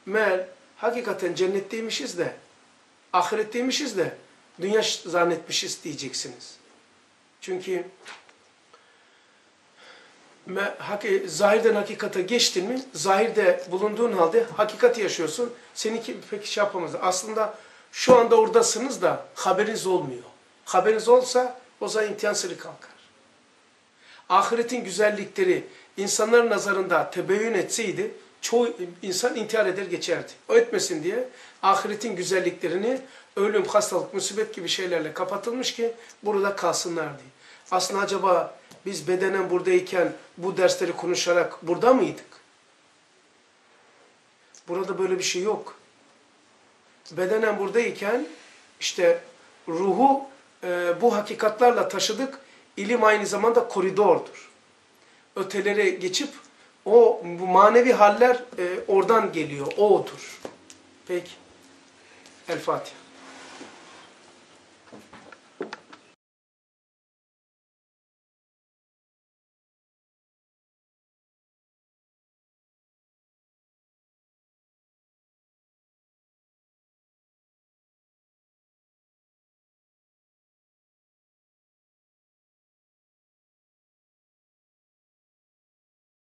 Meğer hakikaten cennetteymişiz de, ahiretteymişiz de, dünya zannetmişiz diyeceksiniz. Çünkü haki, zahirden hakikate geçtin mi, zahirde bulunduğun halde hakikati yaşıyorsun, seninki pek şey yapamaz. Aslında şu anda oradasınız da haberiniz olmuyor. Haberiniz olsa o zaman imtihan sırrı kalkar. Ahiretin güzellikleri insanların nazarında tebeyyün etseydi, çoğu insan intihar eder geçerdi. O etmesin diye ahiretin güzelliklerini ölüm, hastalık, musibet gibi şeylerle kapatılmış ki burada kalsınlar diye. Aslında acaba biz bedenen buradayken bu dersleri konuşarak burada mıydık? Burada böyle bir şey yok. Bedenen buradayken işte ruhu e, bu hakikatlarla taşıdık. İlim aynı zamanda koridordur. Ötelere geçip o bu manevi haller e, oradan geliyor, odur. Peki. El Fatiha.